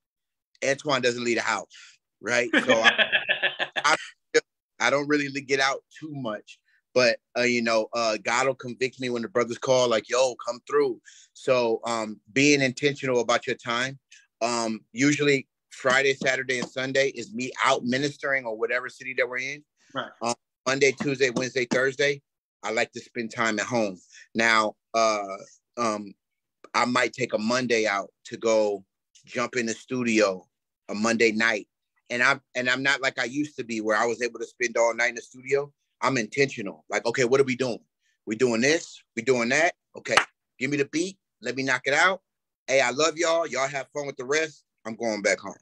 Antwoine doesn't leave the house, right? So I, I, I, don't really get out too much, but uh, you know, uh, God will convict me when the brothers call, like, yo, come through. So um, being intentional about your time. Um, usually Friday, Saturday, and Sunday is me out ministering or whatever city that we're in. Right. Um, Monday, Tuesday, Wednesday, Thursday, I like to spend time at home. Now, uh, um, I might take a Monday out to go jump in the studio a Monday night. And I'm and I'm not like I used to be where I was able to spend all night in the studio. I'm intentional. Like, okay, what are we doing? We doing this, we doing that. Okay, give me the beat, let me knock it out. Hey, I love y'all. Y'all have fun with the rest. I'm going back home.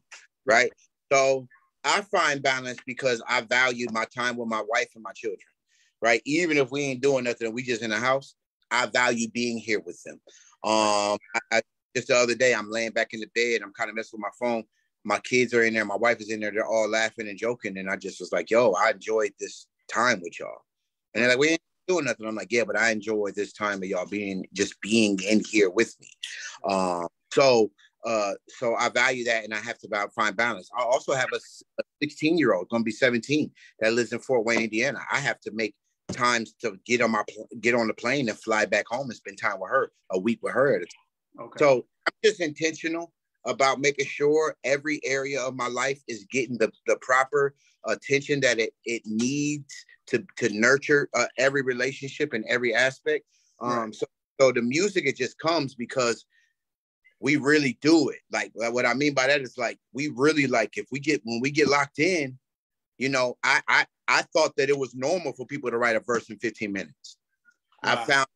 Right. So I find balance because I value my time with my wife and my children right? Even if we ain't doing nothing, we just in the house. I value being here with them. Um, I, I, just the other day, I'm laying back in the bed. I'm kind of messing with my phone. My kids are in there. My wife is in there. They're all laughing and joking, and I just was like, "Yo, I enjoyed this time with y'all." And they're like, "We ain't doing nothing." I'm like, "Yeah, but I enjoy this time of y'all being just being in here with me." Um, so uh, so I value that, and I have to find balance. I also have a 16 year old, going to be 17, that lives in Fort Wayne, Indiana. I have to make times to get on my get on the plane and fly back home and spend time with her a week with her at a time. Okay. So I'm just intentional about making sure every area of my life is getting the, the proper attention that it, it needs to, to nurture uh, every relationship and every aspect. Um, right. so, so the music, it just comes because we really do it. Like what I mean by that is like, we really like, if we get, when we get locked in, you know, I, I, I thought that it was normal for people to write a verse in 15 minutes. Wow. I found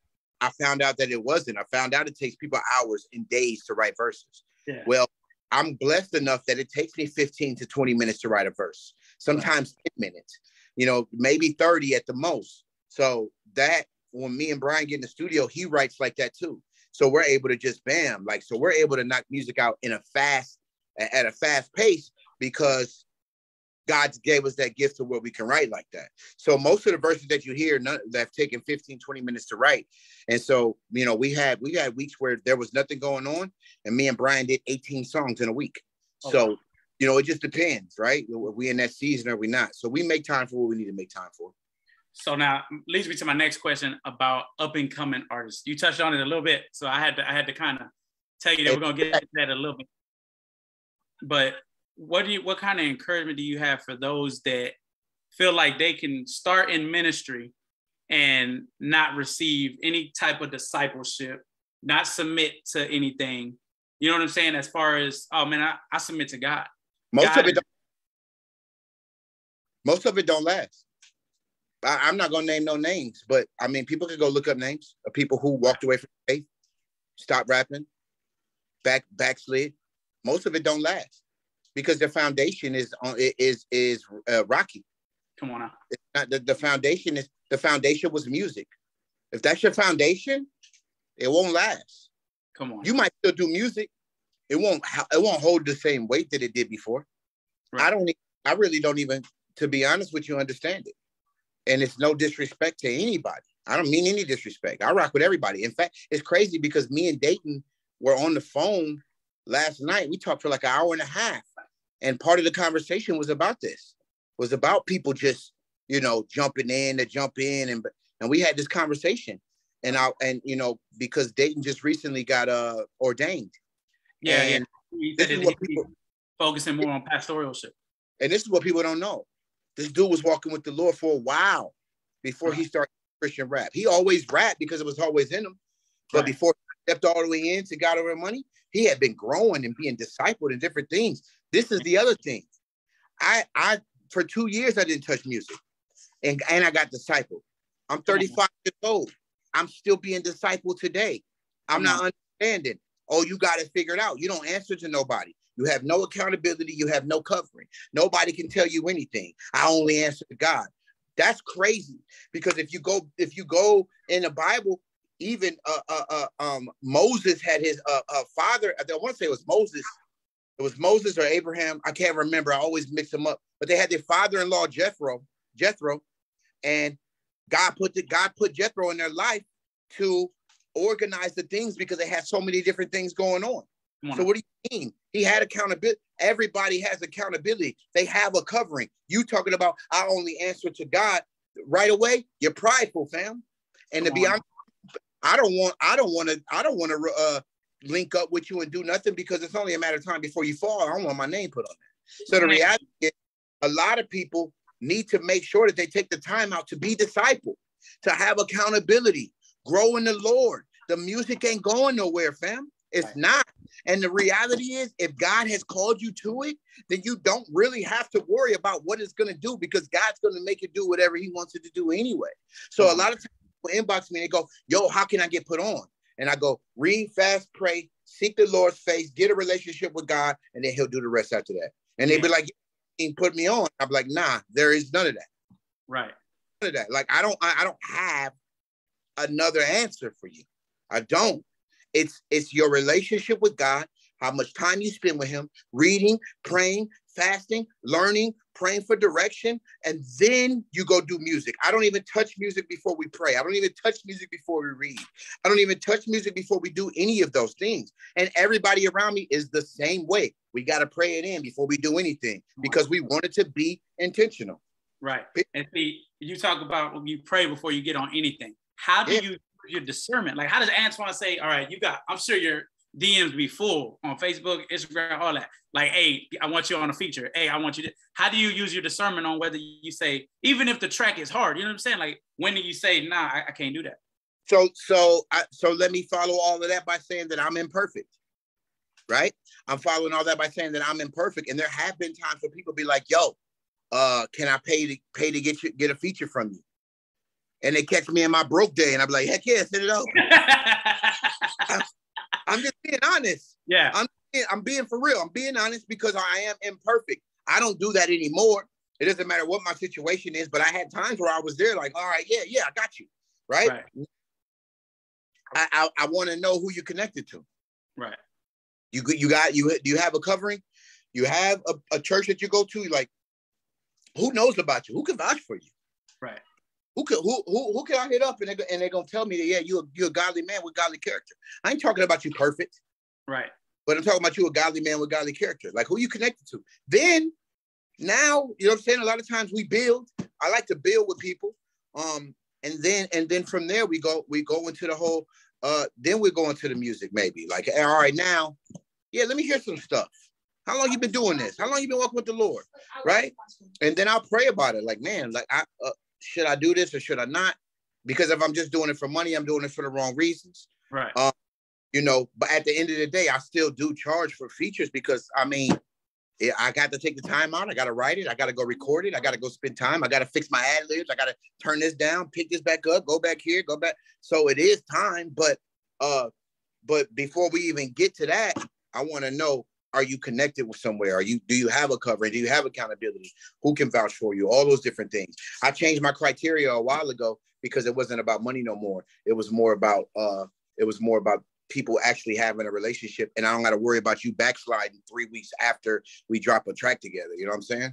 I found out that it wasn't. I found out it takes people hours and days to write verses. Yeah. Well, I'm blessed enough that it takes me 15 to 20 minutes to write a verse, sometimes 10 minutes, you know, maybe 30 at the most. So that when me and Brian get in the studio, he writes like that too. So we're able to just bam, like so we're able to knock music out in a fast at a fast pace because God gave us that gift to where we can write like that. So most of the verses that you hear none, that have taken 15, 20 minutes to write. And so, you know, we had we had weeks where there was nothing going on, and me and Brian did 18 songs in a week. Oh, so, you know, it just depends, right? Are we in that season or we not? So we make time for what we need to make time for. So now leads me to my next question about up and coming artists. You touched on it a little bit, so I had to I had to kind of tell you that we're gonna get into that a little bit. But what do you what kind of encouragement do you have for those that feel like they can start in ministry and not receive any type of discipleship, not submit to anything? You know what I'm saying? As far as oh man, I, I submit to God. Most God of it. Don't, most of it don't last. I, am not gonna name no names, but I mean, people can go look up names of people who walked away from faith, stopped rapping, back backslid. Most of it don't last because the foundation is on is is uh, rocky. Come on Not, the, the foundation is the foundation was music. If that's your foundation, it won't last. Come on. You might still do music. It won't it won't hold the same weight that it did before. Right. I don't I really don't even to be honest with you understand it. And it's no disrespect to anybody. I don't mean any disrespect. I rock with everybody. In fact, it's crazy because me and Datin were on the phone last night. We talked for like an hour and a half and part of the conversation was about this was about people just you know jumping in to jump in. And and we had this conversation. And I and you know because Datin just recently got uh ordained. Yeah and yeah. this is what people focusing more on pastoralship. And this is what people don't know. This dude was walking with the Lord for a while before right. he started Christian rap. He always rapped because it was always in him. But right. before he stepped all the way into God over money he had been growing and being discipled in different things this is the other thing. I I for two years I didn't touch music, and and I got discipled. I'm 35 years old. I'm still being discipled today. I'm not understanding. Oh, you got it figured out. You don't answer to nobody. You have no accountability. You have no covering. Nobody can tell you anything. I only answer to God. That's crazy because if you go if you go in the Bible, even uh, uh, uh um, Moses had his uh, uh, father. I want to say it was Moses. It was Moses or Abraham. I can't remember. I always mix them up. But they had their father-in-law Jethro, Jethro, and God put the God put Jethro in their life to organize the things because they had so many different things going on. So what do you mean? He had accountability. Everybody has accountability. They have a covering. You talking about I only answer to God right away? You're prideful, fam. And Come to be honest, I don't want I don't want to I don't want to uh, link up with you and do nothing because it's only a matter of time before you fall. I don't want my name put on that. So the reality is, a lot of people need to make sure that they take the time out to be disciple, to have accountability, grow in the Lord. The music ain't going nowhere, fam. It's not. And the reality is, if God has called you to it, then you don't really have to worry about what it's going to do because God's going to make it do whatever He wants it to do anyway. So mm-hmm. a lot of times people inbox me and they go, "Yo, how can I get put on?" And I go, "Read, fast, pray, seek the Lord's face, get a relationship with God, and then He'll do the rest after that." And they'd be like, "You put me on." I'm like, "Nah, there is none of that." Right. None of that. Like I don't, I, I don't have another answer for you. I don't. It's it's your relationship with God, how much time you spend with Him, reading, praying, fasting, learning, praying for direction, and then you go do music. I don't even touch music before we pray. I don't even touch music before we read. I don't even touch music before we do any of those things. And everybody around me is the same way. We got to pray it in before we do anything because we want it to be intentional. Right. And see, you talk about when you pray before you get on anything. How do yeah. you your discernment? Like, how does Antwoine say, all right, you got, I'm sure your DMs be full on Facebook, Instagram, all that. Like, hey, I want you on a feature. Hey, I want you to. How do you use your discernment on whether you say, even if the track is hard, you know what I'm saying? Like, when do you say, nah, I, I can't do that? So, so, I, so let me follow all of that by saying that I'm imperfect, right? I'm following all that by saying that I'm imperfect, and there have been times where people be like, "Yo, uh, can I pay to pay to get you get a feature from you?" and they catch me in my broke day, and I'm like, heck yeah, send it over. I'm just being honest. Yeah. I'm being, I'm being for real. I'm being honest because I am imperfect. I don't do that anymore. It doesn't matter what my situation is, but I had times where I was there, like, all right, yeah, yeah, I got you. Right. right. I I, I want to know who you connected to. Right. You you got you do you have a covering? You have a, a church that you go to, like who knows about you? Who can vouch for you? Right who can who who, who can I hit up and they're, and they're gonna tell me that yeah you're you're a godly man with godly character. I ain't talking about you perfect, right? But I'm talking about you a godly man with godly character. Like who you connected to. Then now you know what I'm saying. A lot of times we build. I like to build with people. Um, and then and then from there we go we go into the whole. Uh, then we go into the music maybe like all right now, yeah. Let me hear some stuff. How long you been doing this? How long you been walking with the Lord, right? And then I'll pray about it. Like man, like I uh, should I do this or should I not? Because if I'm just doing it for money, I'm doing it for the wrong reasons. Right. Um, you know, but at the end of the day, I still do charge for features because I mean, I got to take the time out. I got to write it. I got to go record it. I got to go spend time. I got to fix my ad libs. I got to turn this down, pick this back up, go back here, go back. So it is time, but uh, but before we even get to that, I want to know are you connected with somewhere? Are you do you have a covering? Do you have accountability? Who can vouch for you? All those different things. I changed my criteria a while ago because it wasn't about money no more. It was more about uh it was more about people actually having a relationship and I don't got to worry about you backsliding 3 weeks after we drop a track together. You know what I'm saying?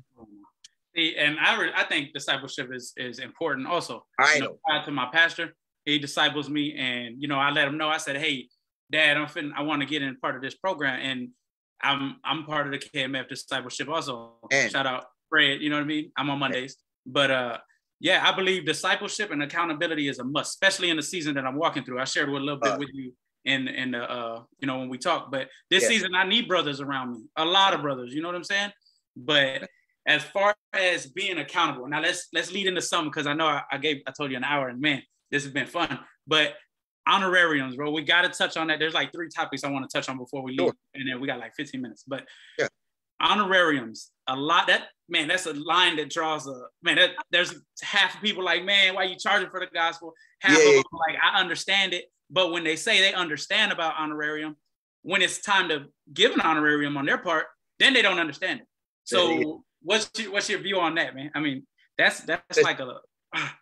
See, and I re- I think discipleship is is important also. I you know. know. To my pastor, he disciples me and you know, I let him know I said, "Hey, dad, I'm fin- I want to get in part of this program and I'm I'm part of the KMF discipleship also. And, Shout out Fred, you know what I mean? I'm on Mondays. But uh yeah, I believe discipleship and accountability is a must, especially in the season that I'm walking through. I shared a little bit uh, with you in in the uh you know when we talk, but this yeah. season I need brothers around me, a lot of brothers, you know what I'm saying? But as far as being accountable, now let's let's lead into some because I know I, I gave I told you an hour and man, this has been fun. But honorariums, bro. We got to touch on that. There's like three topics I want to touch on before we leave, sure. and then we got like 15 minutes. But yeah, honorariums. A lot that man, that's a line that draws a man. That, there's half of people like, man, why you charging for the gospel? Half yeah. of them like, I understand it, but when they say they understand about honorarium, when it's time to give an honorarium on their part, then they don't understand it. So what's your, what's your view on that, man? I mean, that's that's like a. Ah.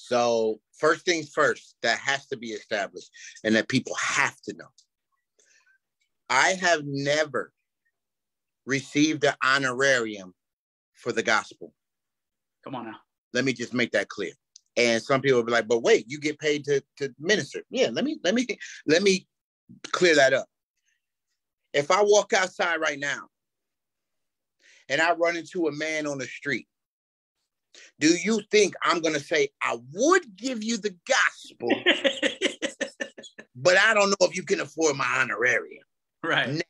So first things first, that has to be established, and that people have to know. I have never received an honorarium for the gospel. Come on now. Let me just make that clear. And some people will be like, but wait, you get paid to, to minister. Yeah, let me let me let me clear that up. If I walk outside right now and I run into a man on the street, do you think I'm gonna say I would give you the gospel, but I don't know if you can afford my honorarium? Right.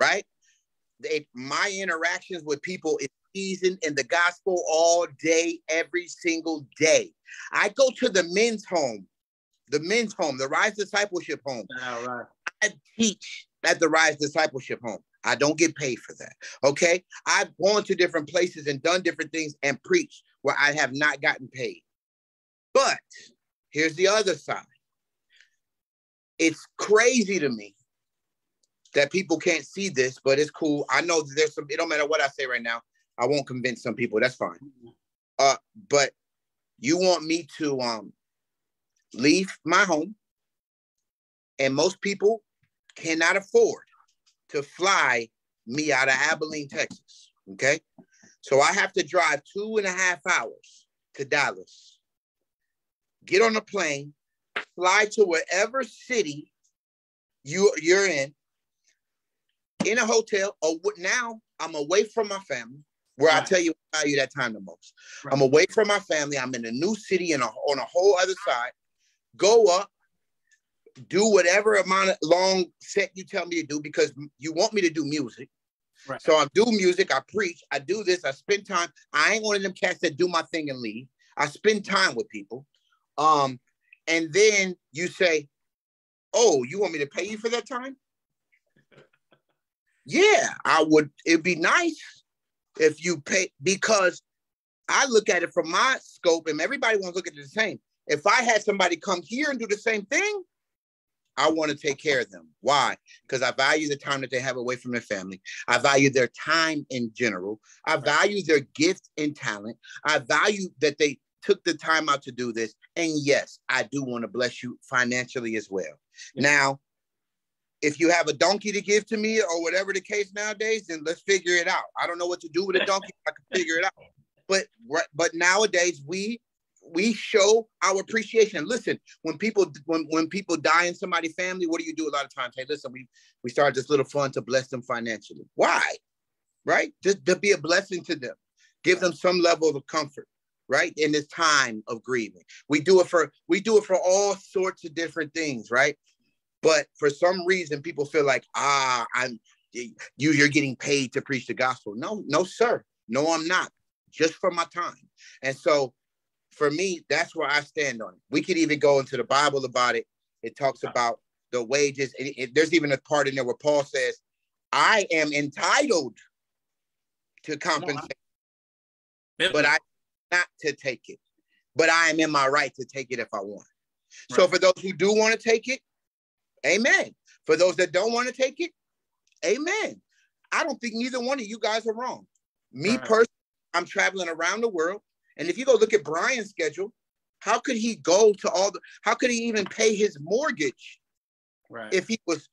Right. They, my interactions with people is season in the gospel all day, every single day. I go to the men's home, the men's home, the Rise Discipleship home. All right. I teach at the Rise Discipleship home. I don't get paid for that. Okay. I've gone to different places and done different things and preached where I have not gotten paid. But here's the other side. It's crazy to me that people can't see this, but it's cool. I know there's some, it don't matter what I say right now. I won't convince some people. That's fine. Uh, but you want me to um leave my home, and most people cannot afford to fly me out of Abilene, Texas. Okay. So I have to drive two and a half hours to Dallas, get on a plane, fly to wherever city you, you're in, in a hotel. Or now I'm away from my family, where right. I tell you I value that time the most. Right. I'm away from my family. I'm in a new city and on a whole other side. Go up, do whatever amount of long set you tell me to do because you want me to do music. Right. So I do music, I preach, I do this, I spend time. I ain't one of them cats that do my thing and leave. I spend time with people. Um, and then you say, Oh, you want me to pay you for that time? yeah, I would, it'd be nice if you pay because I look at it from my scope and everybody wants to look at it the same. If I had somebody come here and do the same thing, I want to take care of them. Why? Because I value the time that they have away from their family. I value their time in general. I value their gift and talent. I value that they took the time out to do this. And yes, I do want to bless you financially as well. Yeah. Now, if you have a donkey to give to me or whatever the case nowadays, then let's figure it out. I don't know what to do with a donkey. I can figure it out. But but nowadays we we show our appreciation. Listen, when people when, when people die in somebody's family, what do you do a lot of times? Hey, listen, we we start this little fund to bless them financially. Why? Right? Just to be a blessing to them, give them some level of comfort, right? In this time of grieving. We do it for we do it for all sorts of different things, right? But for some reason, people feel like, ah, I'm you, you're getting paid to preach the gospel. No, no, sir. No, I'm not. Just for my time. And so for me, that's where I stand on it. We could even go into the Bible about it. It talks about the wages. It, it, there's even a part in there where Paul says, I am entitled to compensate, but I not to take it. But I am in my right to take it if I want. Right. So for those who do want to take it, Amen. For those that don't want to take it, amen. I don't think neither one of you guys are wrong. Me right. personally, I'm traveling around the world. And if you go look at Brian's schedule, how could he go to all the how could he even pay his mortgage right. if he was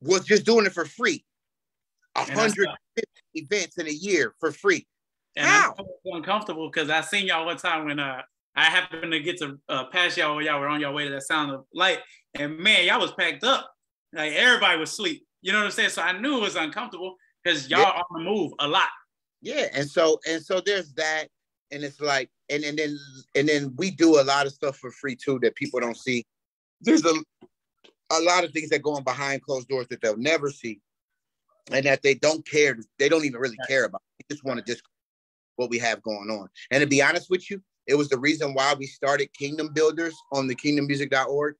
was just doing it for free? A hundred events in a year for free. And how? I'm uncomfortable because I seen y'all one time when uh I happened to get to uh, pass y'all while y'all were on your way to that sound of light. And man, y'all was packed up. Like everybody was asleep. You know what I'm saying? So I knew it was uncomfortable because y'all yeah. on the move a lot. Yeah. And so and so there's that. And it's like, and, and then and then we do a lot of stuff for free too that people don't see. There's a a lot of things that go on behind closed doors that they'll never see. And that they don't care, they don't even really care about. They just want to just what we have going on. And to be honest with you, it was the reason why we started Kingdom Builders on the kingdommuzic.org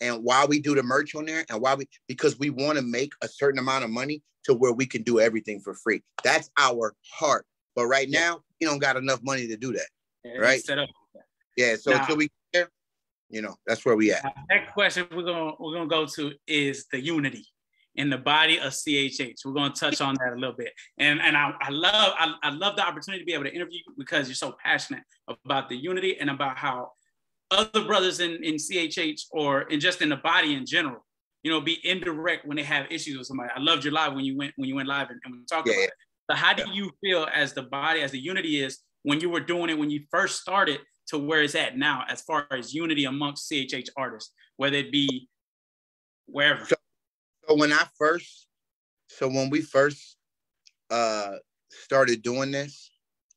and why we do the merch on there and why we because we want to make a certain amount of money to where we can do everything for free. That's our heart. But right now, you don't got enough money to do that. Yeah, right? Set up. Yeah. So now, until we there, you know, that's where we at. Next question we're gonna we're gonna go to is the unity in the body of CHH. We're going to touch on that a little bit. And, and I, I love I, I love the opportunity to be able to interview you because you're so passionate about the unity and about how other brothers in, in CHH or in just in the body in general, you know, be indirect when they have issues with somebody. I loved your live when you went when you went live and, and we talked yeah. about it. So how do you feel as the body, as the unity is when you were doing it when you first started to where it's at now, as far as unity amongst CHH artists, whether it be wherever? So, so when I first, so when we first uh started doing this,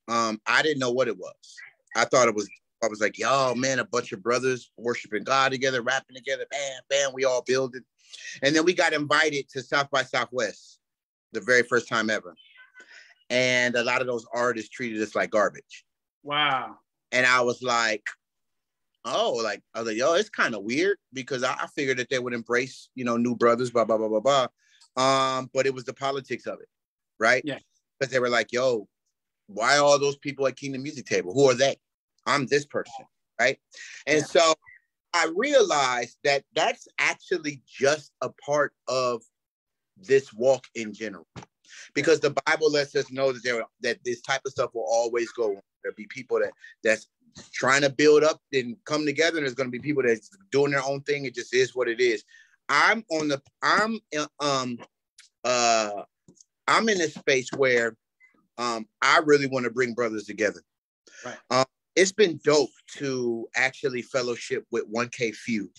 um, I didn't know what it was. I thought it was I was like, yo, man, a bunch of brothers worshiping God together, rapping together, bam, bam, we all building. And then we got invited to South by Southwest the very first time ever. And a lot of those artists treated us like garbage. Wow. And I was like, oh, like, I was like, yo, it's kind of weird because I, I, figured that they would embrace, you know, new brothers, blah, blah, blah, blah, blah. Um, but it was the politics of it, right? Yeah. Because they were like, yo, why are all those people at Kingdom Muzic Table? Who are they? I'm this person, right? And yeah. so I realized that that's actually just a part of this walk in general, because the Bible lets us know that there that this type of stuff will always go on. There'll be people that that's trying to build up and come together, and there's going to be people that's doing their own thing. It just is what it is. I'm on the I'm um uh I'm in a space where um I really want to bring brothers together. Right. Um, it's been dope to actually fellowship with 1K Phew,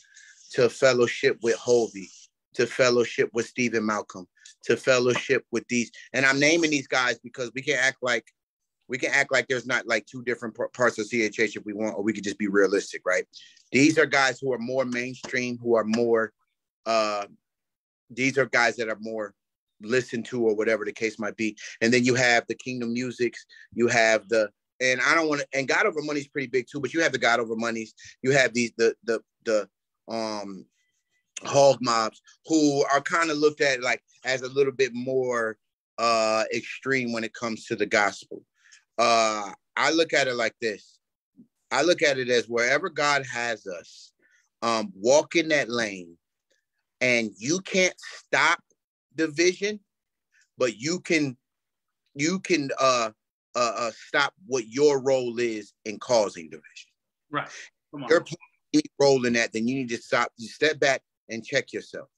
to fellowship with Hulvey, to fellowship with Steven Malcolm, to fellowship with these. And I'm naming these guys because we can act like we can act like there's not like two different parts of CHH if we want, or we could just be realistic, right? These are guys who are more mainstream, who are more. Uh, these are guys that are more listened to, or whatever the case might be. And then you have the Kingdom Muzics, you have the and I don't want to. And God over Money's pretty big too. But you have the God over monies. You have these the the the um hog mobs who are kind of looked at like as a little bit more uh extreme when it comes to the gospel. Uh I look at it like this. I look at it as wherever God has us, um, walk in that lane, and you can't stop the vision, but you can you can uh uh, uh, stop what your role is in causing division. Right. You're playing a role in that, then you need to stop, you step back and check yourself.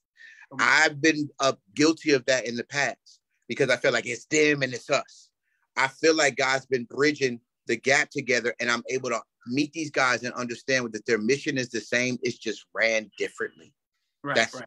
I've been uh, guilty of that in the past because I feel like it's them and it's us. I feel like God's been bridging the gap together, and I'm able to meet these guys and understand that their mission is the same. It's just ran differently. Right. That's, right.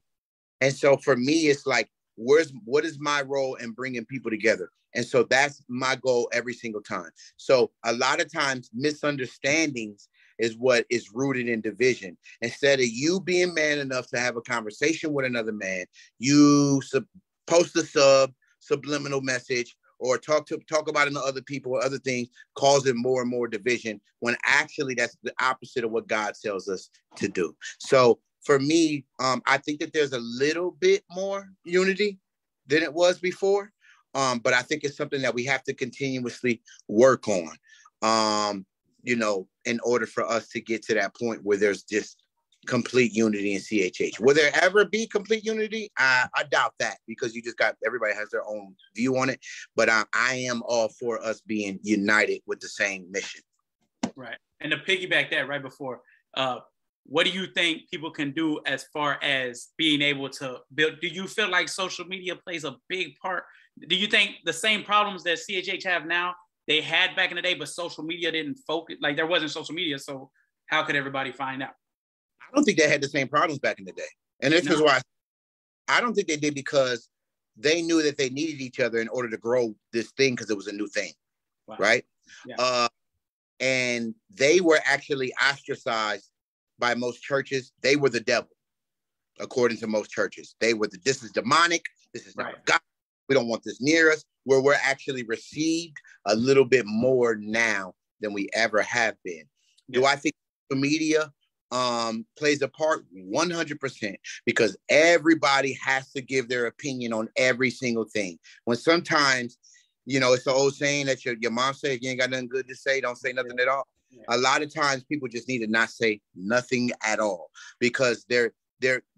And so for me, it's like, where's what is my role in bringing people together? And so that's my goal every single time. So a lot of times misunderstandings is what is rooted in division. Instead of you being man enough to have a conversation with another man, you sub- post a sub subliminal message or talk to talk about it other people or other things, causing more and more division when actually that's the opposite of what God tells us to do. So for me, um, I think that there's a little bit more unity than it was before. Um, but I think it's something that we have to continuously work on, um, you know, in order for us to get to that point where there's just complete unity in CHH. Will there ever be complete unity? I, I doubt that because you just got everybody has their own view on it. But I, I am all for us being united with the same mission. Right. And to piggyback that right before, uh, what do you think people can do as far as being able to build? Do you feel like social media plays a big part do you think the same problems that CHH have now they had back in the day, but social media didn't focus? Like there wasn't social media, so how could everybody find out? I don't think they had the same problems back in the day, and this no. is why I don't think they did because they knew that they needed each other in order to grow this thing because it was a new thing, wow. right? Yeah. Uh, and they were actually ostracized by most churches. They were the devil, according to most churches. They were the this is demonic. This is right. God. We don't want this near us, where we're actually received a little bit more now than we ever have been. Yeah. Do I think the media um, plays a part 100% because everybody has to give their opinion on every single thing. When sometimes, you know, it's the old saying that your, your mom said, you ain't got nothing good to say, don't say nothing at all. Yeah. A lot of times people just need to not say nothing at all because they're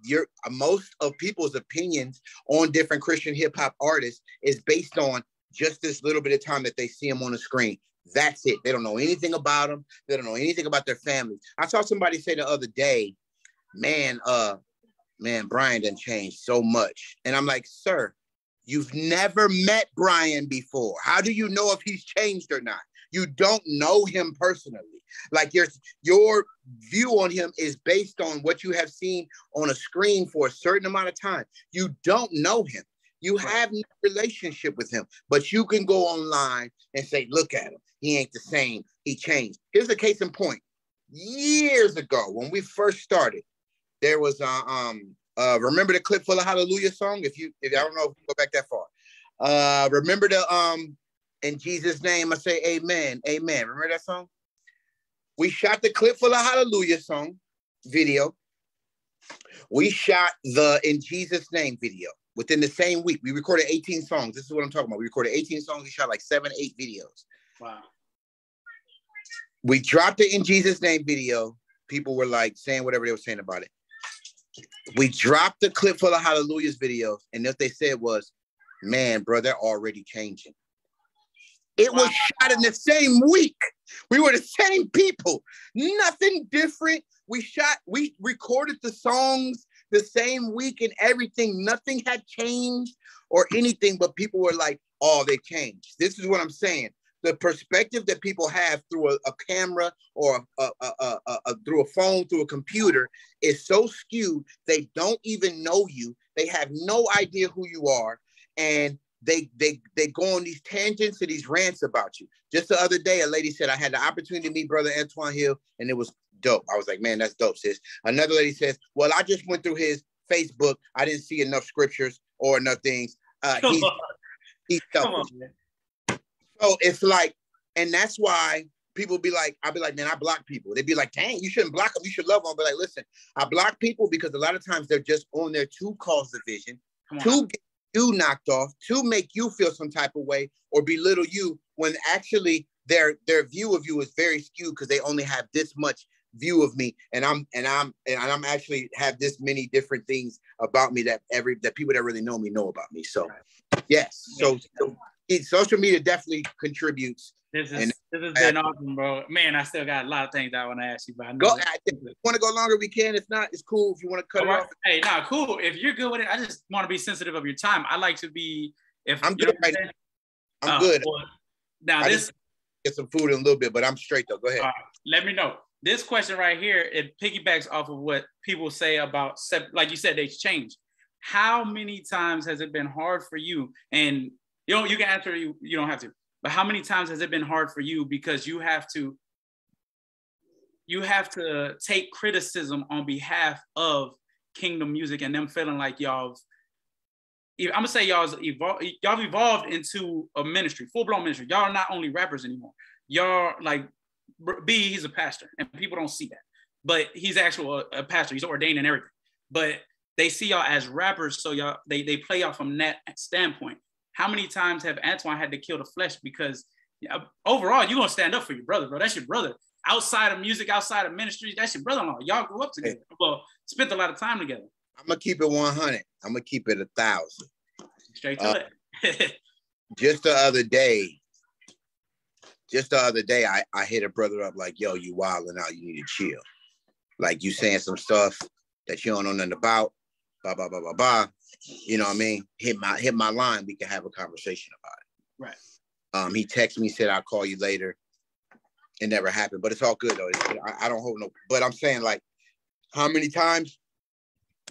your most of people's opinions on different Christian hip hop artists is based on just this little bit of time that they see them on the screen. That's it. They don't know anything about them. They don't know anything about their families. I saw somebody say the other day, man, uh, man, Brian didn't change so much. And I'm like, sir, you've never met Brian before. How do you know if he's changed or not? You don't know him personally. Like your your view on him is based on what you have seen on a screen for a certain amount of time. You don't know him. You have no relationship with him, but you can go online and say, look at him. He ain't the same. He changed. Here's a case in point. Years ago, when we first started, there was uh, um uh remember the clip for the Hallelujah song? If you if I don't know if you go back that far. Uh remember the um in Jesus' name I say amen. Amen. Remember that song? We shot the clip for the Hallelujah song video. We shot the In Jesus' Name video within the same week. We recorded 18 songs. This is what I'm talking about. We recorded 18 songs. We shot like seven, eight videos. Wow. We dropped it In Jesus' Name video. People were like saying whatever they were saying about it. We dropped the clip for the Hallelujahs videos. And what they said was, man, bro, they're already changing. It was shot in the same week. We were the same people. Nothing different. We shot, we recorded the songs the same week and everything. Nothing had changed or anything, but people were like, oh, they changed. This is what I'm saying. The perspective that people have through a, a camera or a, a, through a phone, through a computer is so skewed. They don't even know you. They have no idea who you are. And they they they go on these tangents and these rants about you. Just the other day, a lady said I had the opportunity to meet Brother Antwoine Hill, and it was dope. I was like, man, that's dope, sis. Another lady says, well, I just went through his Facebook. I didn't see enough scriptures or enough things. Uh, he's, he's selfish. On, so it's like, and that's why people be like, I'll be like, man, I block people. They'd be like, dang, you shouldn't block them. You should love them. But like, listen, I block people because a lot of times they're just on there to cause division, to get you knocked off to make you feel some type of way or belittle you when actually their their view of you is very skewed because they only have this much view of me. And i'm and i'm and i'm actually have this many different things about me that every that people that really know me know about me. So yes. So, so it, social media definitely contributes this is and, this has been awesome, bro. Man, I still got a lot of things I want to ask you about. Go. want to go longer, we can. If not, it's cool. If you want to cut right. off. Hey, nah, cool. If you're good with it, I just want to be sensitive of your time. I like to be. If I'm good right now. I'm uh, good. Well, now I this get some food in a little bit, but I'm straight though. Go ahead. Let me know. This question right here, it piggybacks off of what people say about, like you said, they change. How many times has it been hard for you? And you know, you can answer. You you don't have to but how many times has it been hard for you because you have to you have to take criticism on behalf of Kingdom Muzic and them feeling like y'all I'm gonna say y'all's evolved y'all evolved into a ministry, full-blown ministry. Y'all are not only rappers anymore. Y'all like B, he's a pastor, and people don't see that. But he's actual a, a pastor, he's ordained and everything. But they see y'all as rappers, so y'all they they play y'all from that standpoint. How many times have Antwoine had to kill the flesh because overall you're gonna stand up for your brother, bro? That's your brother. Outside of music, outside of ministry, that's your brother-in-law. Y'all grew up together. Well, spent a lot of time together. I'm gonna keep it 100. I'm gonna keep it a thousand. Straight to uh, it. just the other day, just the other day, I, I hit a brother up like, yo, you wilding out. You need to chill. Like you saying some stuff that you don't know nothing about. Blah blah blah blah blah you know what I mean? Hit my hit my line, we can have a conversation about it. Right. Um, he texted me, said I'll call you later. It never happened, but it's all good though. I, I don't hold no, but I'm saying like, how many times?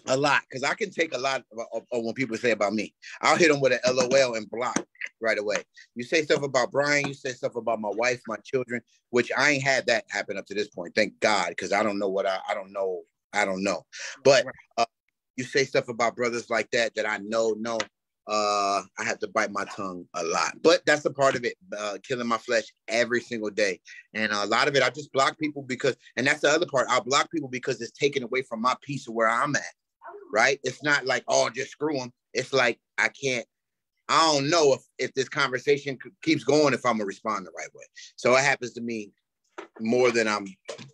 A lot, because I can take a lot of, of, of, when people say about me. I'll hit them with an LOL and block right away. You say stuff about Brian, you say stuff about my wife, my children, which I ain't had that happen up to this point. Thank God, because I don't know what I, I don't know. I don't know. But uh, you say stuff about brothers like that that I know, no. uh, I have to bite my tongue a lot, but that's a part of it. Uh, killing my flesh every single day, and a lot of it, I just block people because, and that's the other part. I block people because it's taken away from my piece of where I'm at. Right? It's not like oh, just screw them. It's like I can't. I don't know if if this conversation keeps going if I'm gonna respond the right way. So it happens to me more than I'm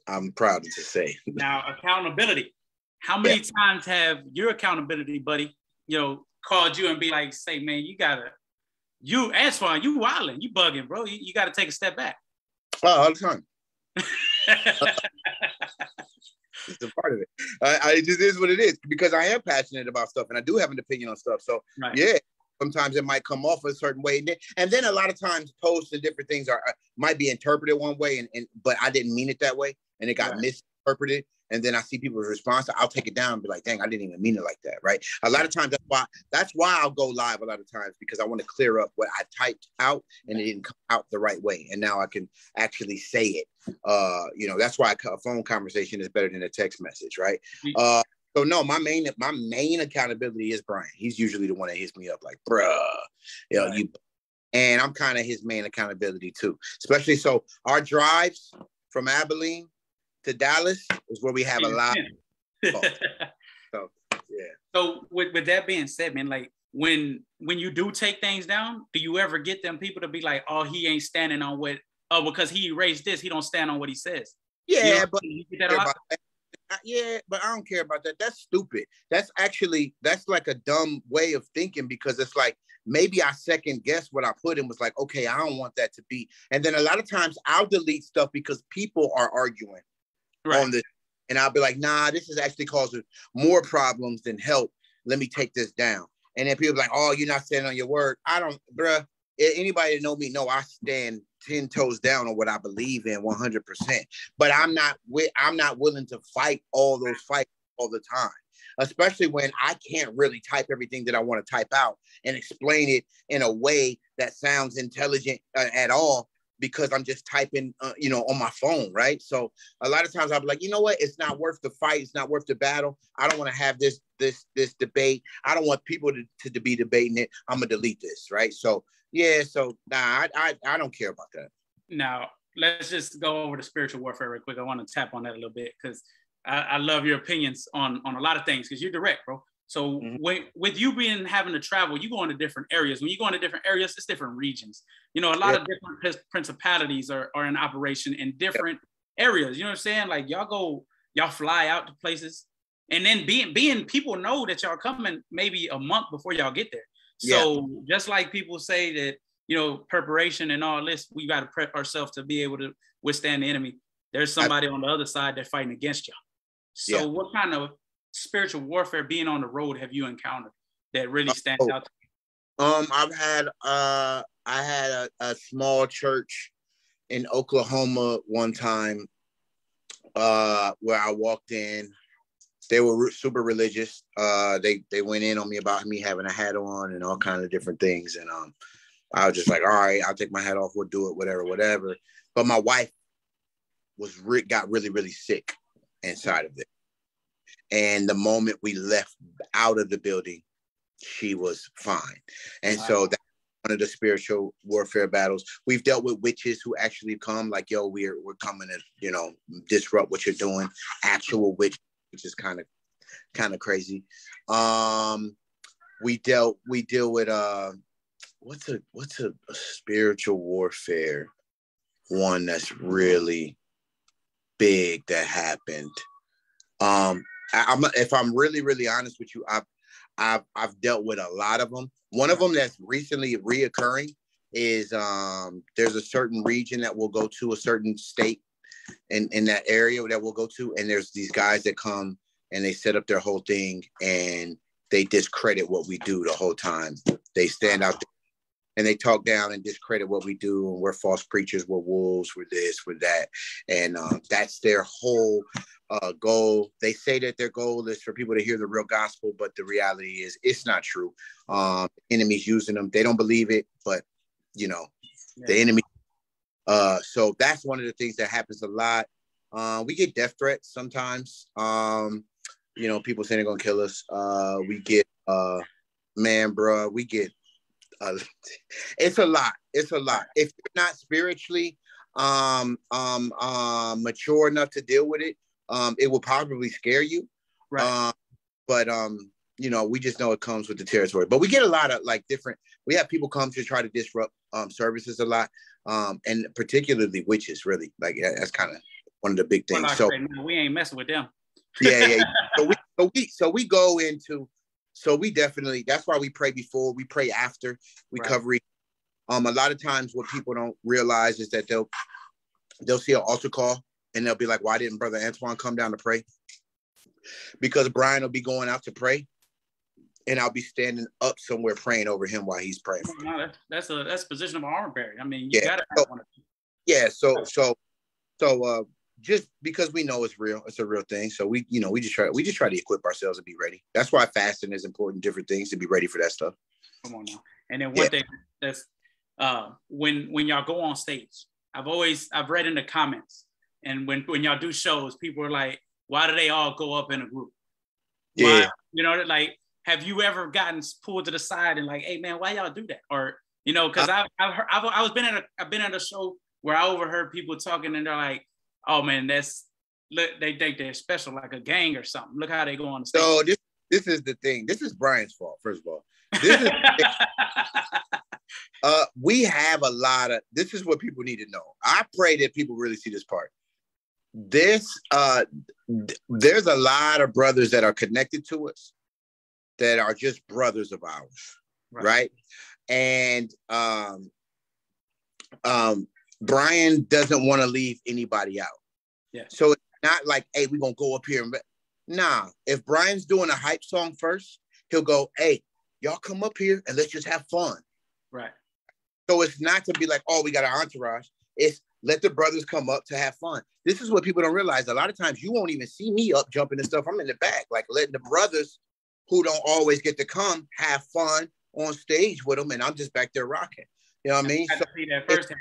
I'm proud to say. Now accountability. How many yeah. times have your accountability buddy, you know, called you and be like, say, man, you gotta, you Antwoine, you wilding, you bugging, bro. You, you gotta take a step back. Oh, all the time. it's a part of it. I, I, it just is what it is because I am passionate about stuff and I do have an opinion on stuff. So right. yeah, sometimes it might come off a certain way, and then, and then a lot of times posts and different things are uh, might be interpreted one way, and, and but I didn't mean it that way, and it got right. misinterpreted, and then I see people's response, I'll take it down and be like, dang, I didn't even mean it like that, right? A lot of times that's why that's why I'll go live a lot of times because I want to clear up what I typed out and it didn't come out the right way. And now I can actually say it. Uh, you know, that's why a phone conversation is better than a text message, right? Mm-hmm. Uh so no, my main my main accountability is Brian. He's usually the one that hits me up like, bruh, you know, right. you and I'm kind of his main accountability too. Especially so our drives from Abilene to Dallas is where we have a lot. so yeah. So with, with that being said, man, like when when you do take things down, do you ever get them people to be like, oh, he ain't standing on what oh, because he erased this, he don't stand on what he says. Yeah, you know, but yeah, but I don't care about that. That's stupid. That's actually that's like a dumb way of thinking because it's like maybe I second guess what I put in was like, okay, I don't want that to be. And then a lot of times I'll delete stuff because people are arguing right. on this. And I'll be like, nah, this is actually causing more problems than help. Let me take this down. And then people like, oh, you're not standing on your word. I don't, bruh. Anybody that know me know I stand 10 toes down on what I believe in 100%. But I'm not I'm not willing to fight all those fights all the time, especially when I can't really type everything that I want to type out and explain it in a way that sounds intelligent uh, at all because I'm just typing, uh, you know, on my phone, right? So a lot of times I'll be like, you know what? It's not worth the fight. It's not worth the battle. I don't want to have this this this debate. I don't want people to, to, be debating it. I'm gonna delete this, right? So yeah, so nah, I, I I don't care about that. Now let's just go over the spiritual warfare real quick. I want to tap on that a little bit because I, I love your opinions on on a lot of things because you're direct, bro. So mm-hmm. when, with you being having to travel, you go into different areas. When you go into different areas, it's different regions. You know, a lot yeah. of different principalities are, are in operation in different yeah. areas. You know what I'm saying? Like y'all go, y'all fly out to places, and then being being people know that y'all coming maybe a month before y'all get there. So yeah. just like people say that you know preparation and all this, we got to prep ourselves to be able to withstand the enemy. There's somebody I, on the other side that's fighting against y'all. So what kind of spiritual warfare being on the road have you encountered that really stands oh, out? Um, I've had uh, I had a, a small church in Oklahoma one time uh, where I walked in. They were super religious. Uh, they they went in on me about me having a hat on and all kind of different things, and um, I was just like, all right, I'll take my hat off. We'll do it, whatever, whatever. But my wife was re- got really really sick inside of it, and the moment we left out of the building, she was fine. And wow. so that's one of the spiritual warfare battles. We've dealt with witches who actually come like, yo, we're we're coming to, you know, disrupt what you're doing. Actual witch, which is kind of kind of crazy. Um we dealt we deal with uh what's a what's a, a spiritual warfare one that's really big that happened. Um, I, am if I'm really really honest with you, I've I've I've dealt with a lot of them. One of them that's recently reoccurring is um, there's a certain region that will go to a certain state in in that area that we'll go to, and there's these guys that come and they set up their whole thing and they discredit what we do the whole time. They stand out and they talk down and discredit what we do and we're false preachers we're wolves we're this we're that. And um, that's their whole uh, goal. They say that their goal is for people to hear the real gospel but the reality is it's not true. Um, enemies using them. They don't believe it but you know yeah. the enemy uh, so that's one of the things that happens a lot. Uh, we get death threats sometimes. Um, you know people saying they're gonna kill us. Uh, we get uh, man, bro, we get uh, it's a lot. It's a lot. If you're not spiritually um um um mature enough to deal with it, um, it will probably scare you. Right. Um, but um, you know, we just know it comes with the territory. But we get a lot of like different. We have people come to try to disrupt um services a lot, um, and particularly witches. Really, like that's kind of one of the big things. So we ain't messing with them. yeah, yeah. So we, so we so we go into so we definitely that's why we pray before we pray after we right. cover. Um, a lot of times what people don't realize is that they'll they'll see an altar call and they'll be like, "Why didn't Brother Antwoine come down to pray?" Because Brian will be going out to pray, and I'll be standing up somewhere praying over him while he's praying. No, that's a that's a position of armor bearer. I mean, you yeah. gotta so, Yeah, so so so uh just because we know it's real, it's a real thing. So we, you know, we just try we just try to equip ourselves and be ready. That's why fasting is important, different things to be ready for that stuff. Come on now. And then one yeah. thing that's uh when when y'all go on stage, I've always I've read in the comments and when when y'all do shows, people are like, why do they all go up in a group? Yeah. Why? You know, like, have you ever gotten pulled to the side and like, hey man, why y'all do that? Or you know, because I've I've, heard, I've I was been at a I've been at a show where I overheard people talking and they're like, oh man, that's look, they think they're special, like a gang or something. Look how they go on the stage. So this this is the thing. This is Brian's fault, first of all. This is uh, we have a lot of this is what people need to know. I pray that people really see this part this uh there's a lot of brothers that are connected to us that are just brothers of ours right, right? and um um brian doesn't want to leave anybody out yeah so it's not like hey we're gonna go up here and nah if brian's doing a hype song first he'll go hey y'all come up here and let's just have fun right so it's not to be like oh we got an entourage it's let the brothers come up to have fun. This is what people don't realize. A lot of times you won't even see me up jumping and stuff. I'm in the back, like letting the brothers who don't always get to come have fun on stage with them, and I'm just back there rocking. You know what I mean? I so see that firsthand.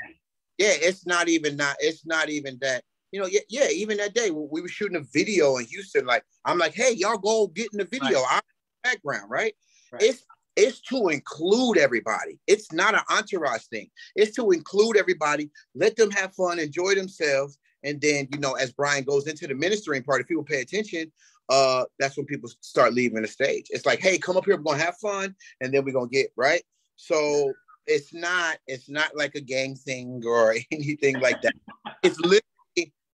Yeah, it's not even not. It's not even that. You know, yeah, yeah. Even that day we were shooting a video in Houston, like I'm like, hey, y'all go get in the video. Right. I'm background, right? right? It's it's to include everybody. It's not an entourage thing. It's to include everybody, let them have fun, enjoy themselves. And then, you know, as Brian goes into the ministering part, if people pay attention, uh, that's when people start leaving the stage. It's like, hey, come up here, we're gonna have fun, and then we're gonna get right. So it's not, it's not like a gang thing or anything like that. It's literally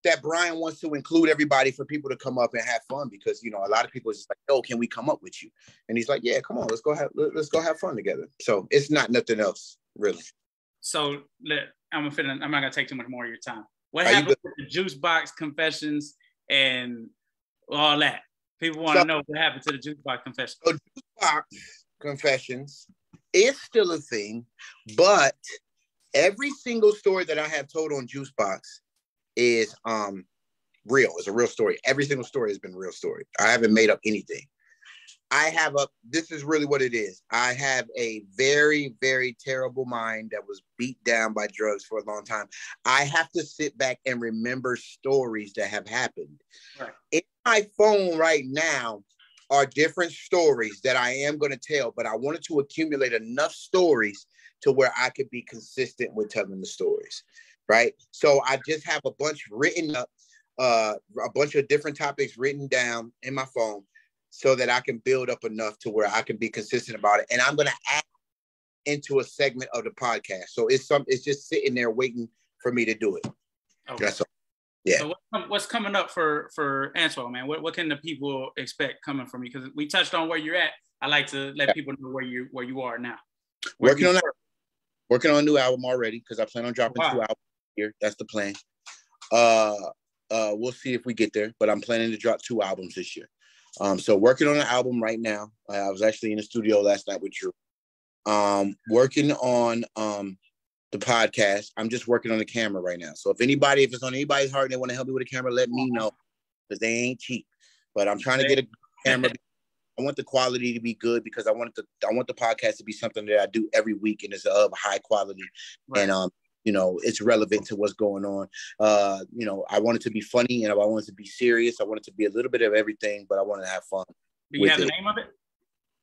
that Brian wants to include everybody for people to come up and have fun because you know a lot of people is just like, oh, can we come up with you? And he's like, yeah, come on, let's go have let's go have fun together. So it's not nothing else really. So I'm gonna I'm not gonna take too much more of your time. What Are happened with the juice box confessions and all that? People want to so, know what happened to the juice box confessions. So juice box confessions is still a thing, but every single story that I have told on Juice Box is um real. It's a real story. Every single story has been a real story. I haven't made up anything. I have a this is really what it is. I have a very, very terrible mind that was beat down by drugs for a long time. I have to sit back and remember stories that have happened. Right. In my phone right now are different stories that I am going to tell, but I wanted to accumulate enough stories to where I could be consistent with telling the stories right? So I just have a bunch written up, uh, a bunch of different topics written down in my phone so that I can build up enough to where I can be consistent about it. And I'm gonna add into a segment of the podcast. So it's some it's just sitting there waiting for me to do it. Okay. That's all. Yeah. So what's coming up for for Antwoine, man? What, what can the people expect coming from you? Because we touched on where you're at. I like to let people know where you where you are now. Where working on that. Working on a new album already because I plan on dropping wow. two albums here. That's the plan. Uh, uh, we'll see if we get there, but I'm planning to drop two albums this year. Um, so working on an album right now. I was actually in the studio last night with you. Um, working on um the podcast. I'm just working on the camera right now. So if anybody, if it's on anybody's heart and they want to help me with a camera, let me know because they ain't cheap. But I'm trying to get a camera. I want the quality to be good because I want the I want the podcast to be something that I do every week and it's of high quality. Right. And um, you know it's relevant to what's going on uh you know i want it to be funny and i want it to be serious i want it to be a little bit of everything but i want to have fun do you have the name of it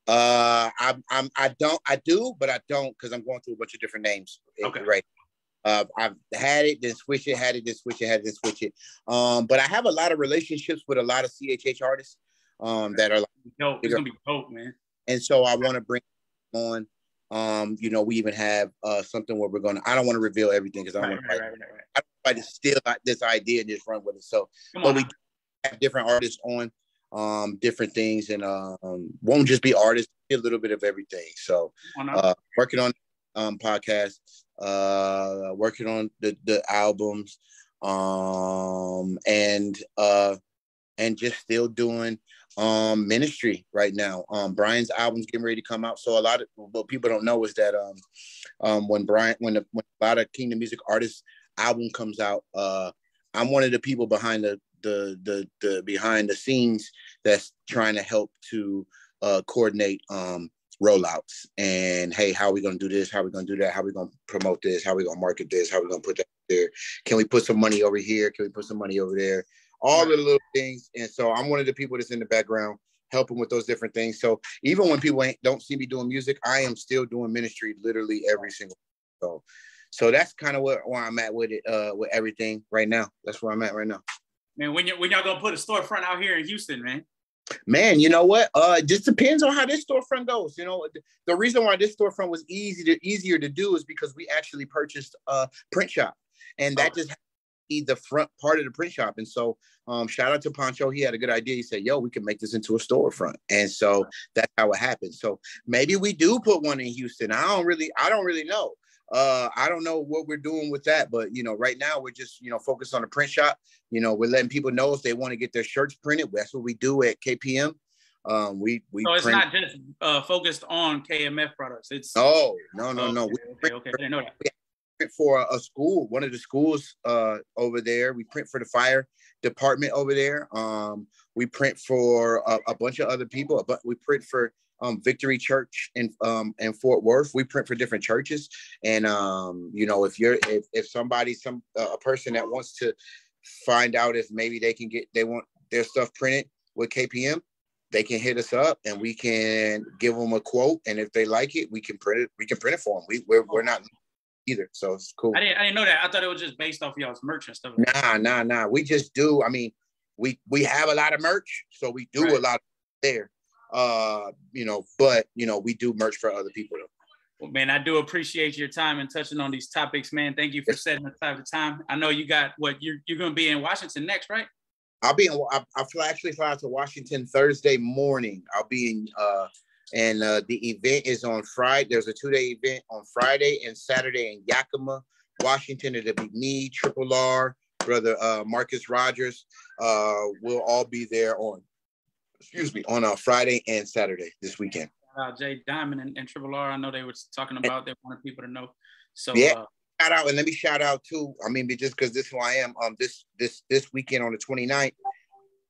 Uh, I'm, I'm, I don't, I do, but I don't because I'm going through a bunch of different names. Okay. Right. Uh, I've had it, then switch it, had it, then switch it, had it, then switch it. Um, but I have a lot of relationships with a lot of CHH artists um, that are like, dope. It's gonna be dope, man. And so I want to bring on. Um, you know, we even have uh, something where we're gonna. I don't want to reveal everything because I don't Right, want right, to. right, right, right. I don't to steal this idea and just run with it. So, Come but on. we have different artists on um different things and um won't just be artists a little bit of everything. So Come on now. uh working on um podcast uh working on the the albums um and uh and just still doing um ministry right now. Um brian's album's getting ready to come out. So a lot of what people don't know is that um um when brian when, the, when a lot of Kingdom Muzic artists album comes out uh i'm one of the people behind the the the, the behind the scenes that's trying to help to uh coordinate um rollouts and hey how are we going to do this? How are we going to do that? How are we going to promote this? How are we going to market this? How are we going to put that there? Can we put some money over here? Can we put some money over there? All the little things. And so i'm one of the people that's in the background helping with those different things. So even when people ain't, don't see me doing music i am still doing ministry literally every single so so that's kind of where, where i'm at with it uh with everything right now. That's where i'm at right now Man, when you when y'all gonna put a storefront out here in Houston, man? Man, you know what? Uh, it just depends on how this storefront goes. You know, the, reason why this storefront was easy to easier to do is because we actually purchased a print shop, and that Oh. just be the front part of the print shop. And so, um, shout out to Pancho. He had a good idea. He said, "Yo, we can make this into a storefront," and so that's how it happened. So maybe we do put one in Houston. I don't really, I don't really know. Uh, I don't know what we're doing with that, but you know, right now we're just you know focused on the print shop. You know, we're letting people know if they want to get their shirts printed. That's what we do at KPM. Um, we we So it's print. not just uh, focused on KMF products. It's Oh no no no. We Okay, okay, okay. I didn't know that. print for a, a school, one of the schools uh, over there. We print for the fire department over there. Um, we print for a, a bunch of other people, but we print for um, Victory Church in um, in Fort Worth. We print for different churches, and um, you know, if you're if if somebody some uh, a person that wants to find out if maybe they can get they want their stuff printed with KPM. They can hit us up and we can give them a quote. And if they like it, we can print it. We can print it for them. We, we're, we're not either. So it's cool. I didn't I didn't know that. I thought it was just based off y'all's merch and stuff. Nah, nah, nah. We just do. I mean, we we have a lot of merch, so we do Right. a lot there. Uh, you know, but you know, we do merch for other people though. Well, man, I do appreciate your time and touching on these topics, man. Thank you for setting the type of time. I know you got what you're you're gonna be in Washington next, right? I'll be in. I, I fly, actually fly out to Washington Thursday morning. I'll be in. Uh, and uh, the event is on Friday. There's a two day event on Friday and Saturday in Yakima, Washington. It'll be me, Triple R, brother uh, Marcus Rogers. Uh, we'll all be there on. Excuse me, on uh, Friday and Saturday this weekend. Uh, Jay Diamond and, and Triple R. I know they were talking about. They wanted people to know. So Yeah. uh, shout out and let me shout out too. I mean, just because this is who I am. Um, this this this weekend on the 29th,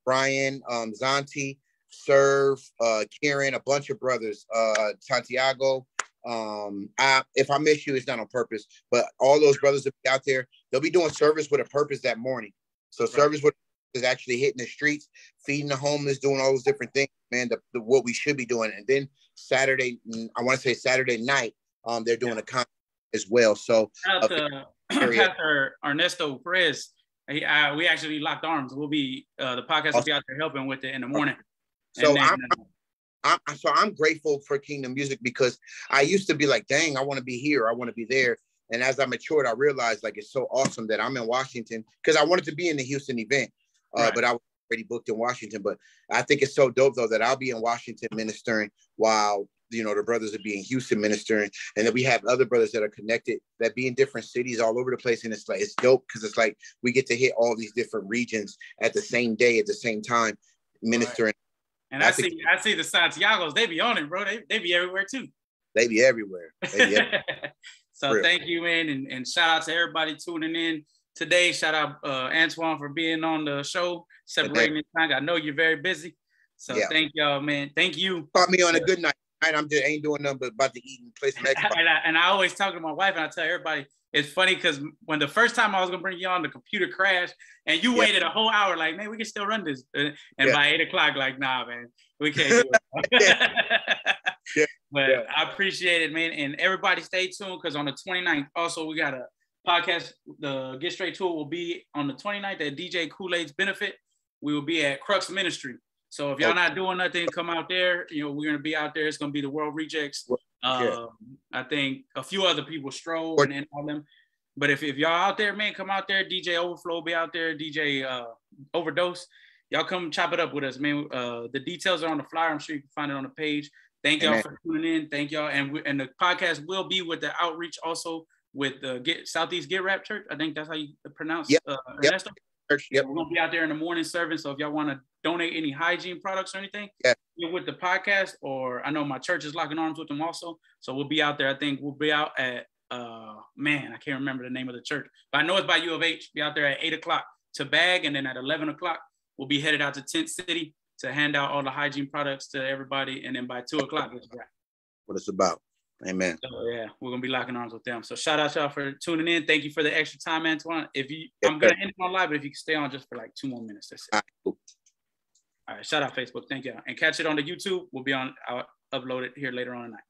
Brian, um, Zanti, Serve, uh, Kieran, a bunch of brothers, uh, Santiago. Um, I, if I miss you, it's not on purpose, but all those brothers will be out there. They'll be doing service with a purpose that morning. So service with is actually hitting the streets, feeding the homeless, doing all those different things, man. The, the what we should be doing. And then Saturday, mm, I want to say Saturday night, um, they're doing a concert as well. So shout out to Pastor Ernesto Perez. He, uh, we actually locked arms. We'll be uh, the podcast will be out there helping with it in the morning. So then, I'm, uh, I'm so I'm grateful for Kingdom Muzic because I used to be like, dang, I want to be here, I want to be there. And as I matured, I realized like it's so awesome that I'm in Washington because I wanted to be in the Houston event, uh, Right. but I was already booked in Washington. But I think it's so dope though that I'll be in Washington ministering while you know the brothers will be in Houston ministering, and then we have other brothers that are connected that be in different cities all over the place. And it's like it's dope because it's like we get to hit all these different regions at the same day at the same time ministering. and I I see I see the Santiago's. They be on it, bro. They, they be everywhere too. They be everywhere. They be everywhere. so Real. thank you, man, and, and shout out to everybody tuning in today. Shout out uh, Antwoine for being on the show, separating the time. I know you're very busy, so Yeah. thank y'all, man. Thank you. Caught me on a good night. I'm just ain't doing nothing but about to eat and play some Xbox. and, I, and I always talk to my wife and I tell everybody it's funny because when the first time I was gonna bring you on, the computer crashed and you Yeah. waited a whole hour, like, man, we can still run this. And Yeah. by eight o'clock, like, nah, man, we can't do it. Yeah. But. I appreciate it, man. And everybody stay tuned because on the 29th, also we got a podcast. The Get Straight Tour will be on the 29th at DJ Kool-Aid's benefit. We will be at Crux Ministry. So if y'all okay. not doing nothing, come out there. You know, we're gonna be out there. It's gonna be the World Rejects. Um, I think a few other people stroll and then all them. But if, if y'all out there, man, come out there. DJ Overflow be out there. DJ uh, Overdose. Y'all come chop it up with us, man. Uh, the details are on the flyer. I'm sure you can find it on the page. Thank y'all Amen. for tuning in. Thank y'all. And we, and the podcast will be with the outreach also with the get Southeast Get Rap Church. I think that's how you pronounce yep. uh, yep. Church. Yep. We're gonna be out there in the morning serving. So if y'all want to donate any hygiene products or anything, yeah. with the podcast, or I know my church is locking arms with them also. So we'll be out there. I think we'll be out at uh man, I can't remember the name of the church, but I know it's by U of H. Be out there at eight o'clock to bag, and then at eleven o'clock we'll be headed out to Tent City to hand out all the hygiene products to everybody, and then by two o'clock it's wrap. What it's about. Amen. So yeah, we're gonna be locking arms with them. So shout out y'all for tuning in. Thank you for the extra time, Antwoine. If you, I'm gonna end it on live, but if you can stay on just for like two more minutes, that's it. All right, cool. All right shout out Facebook. Thank you, and catch it on the YouTube. We'll be on. I'll upload it here later on tonight.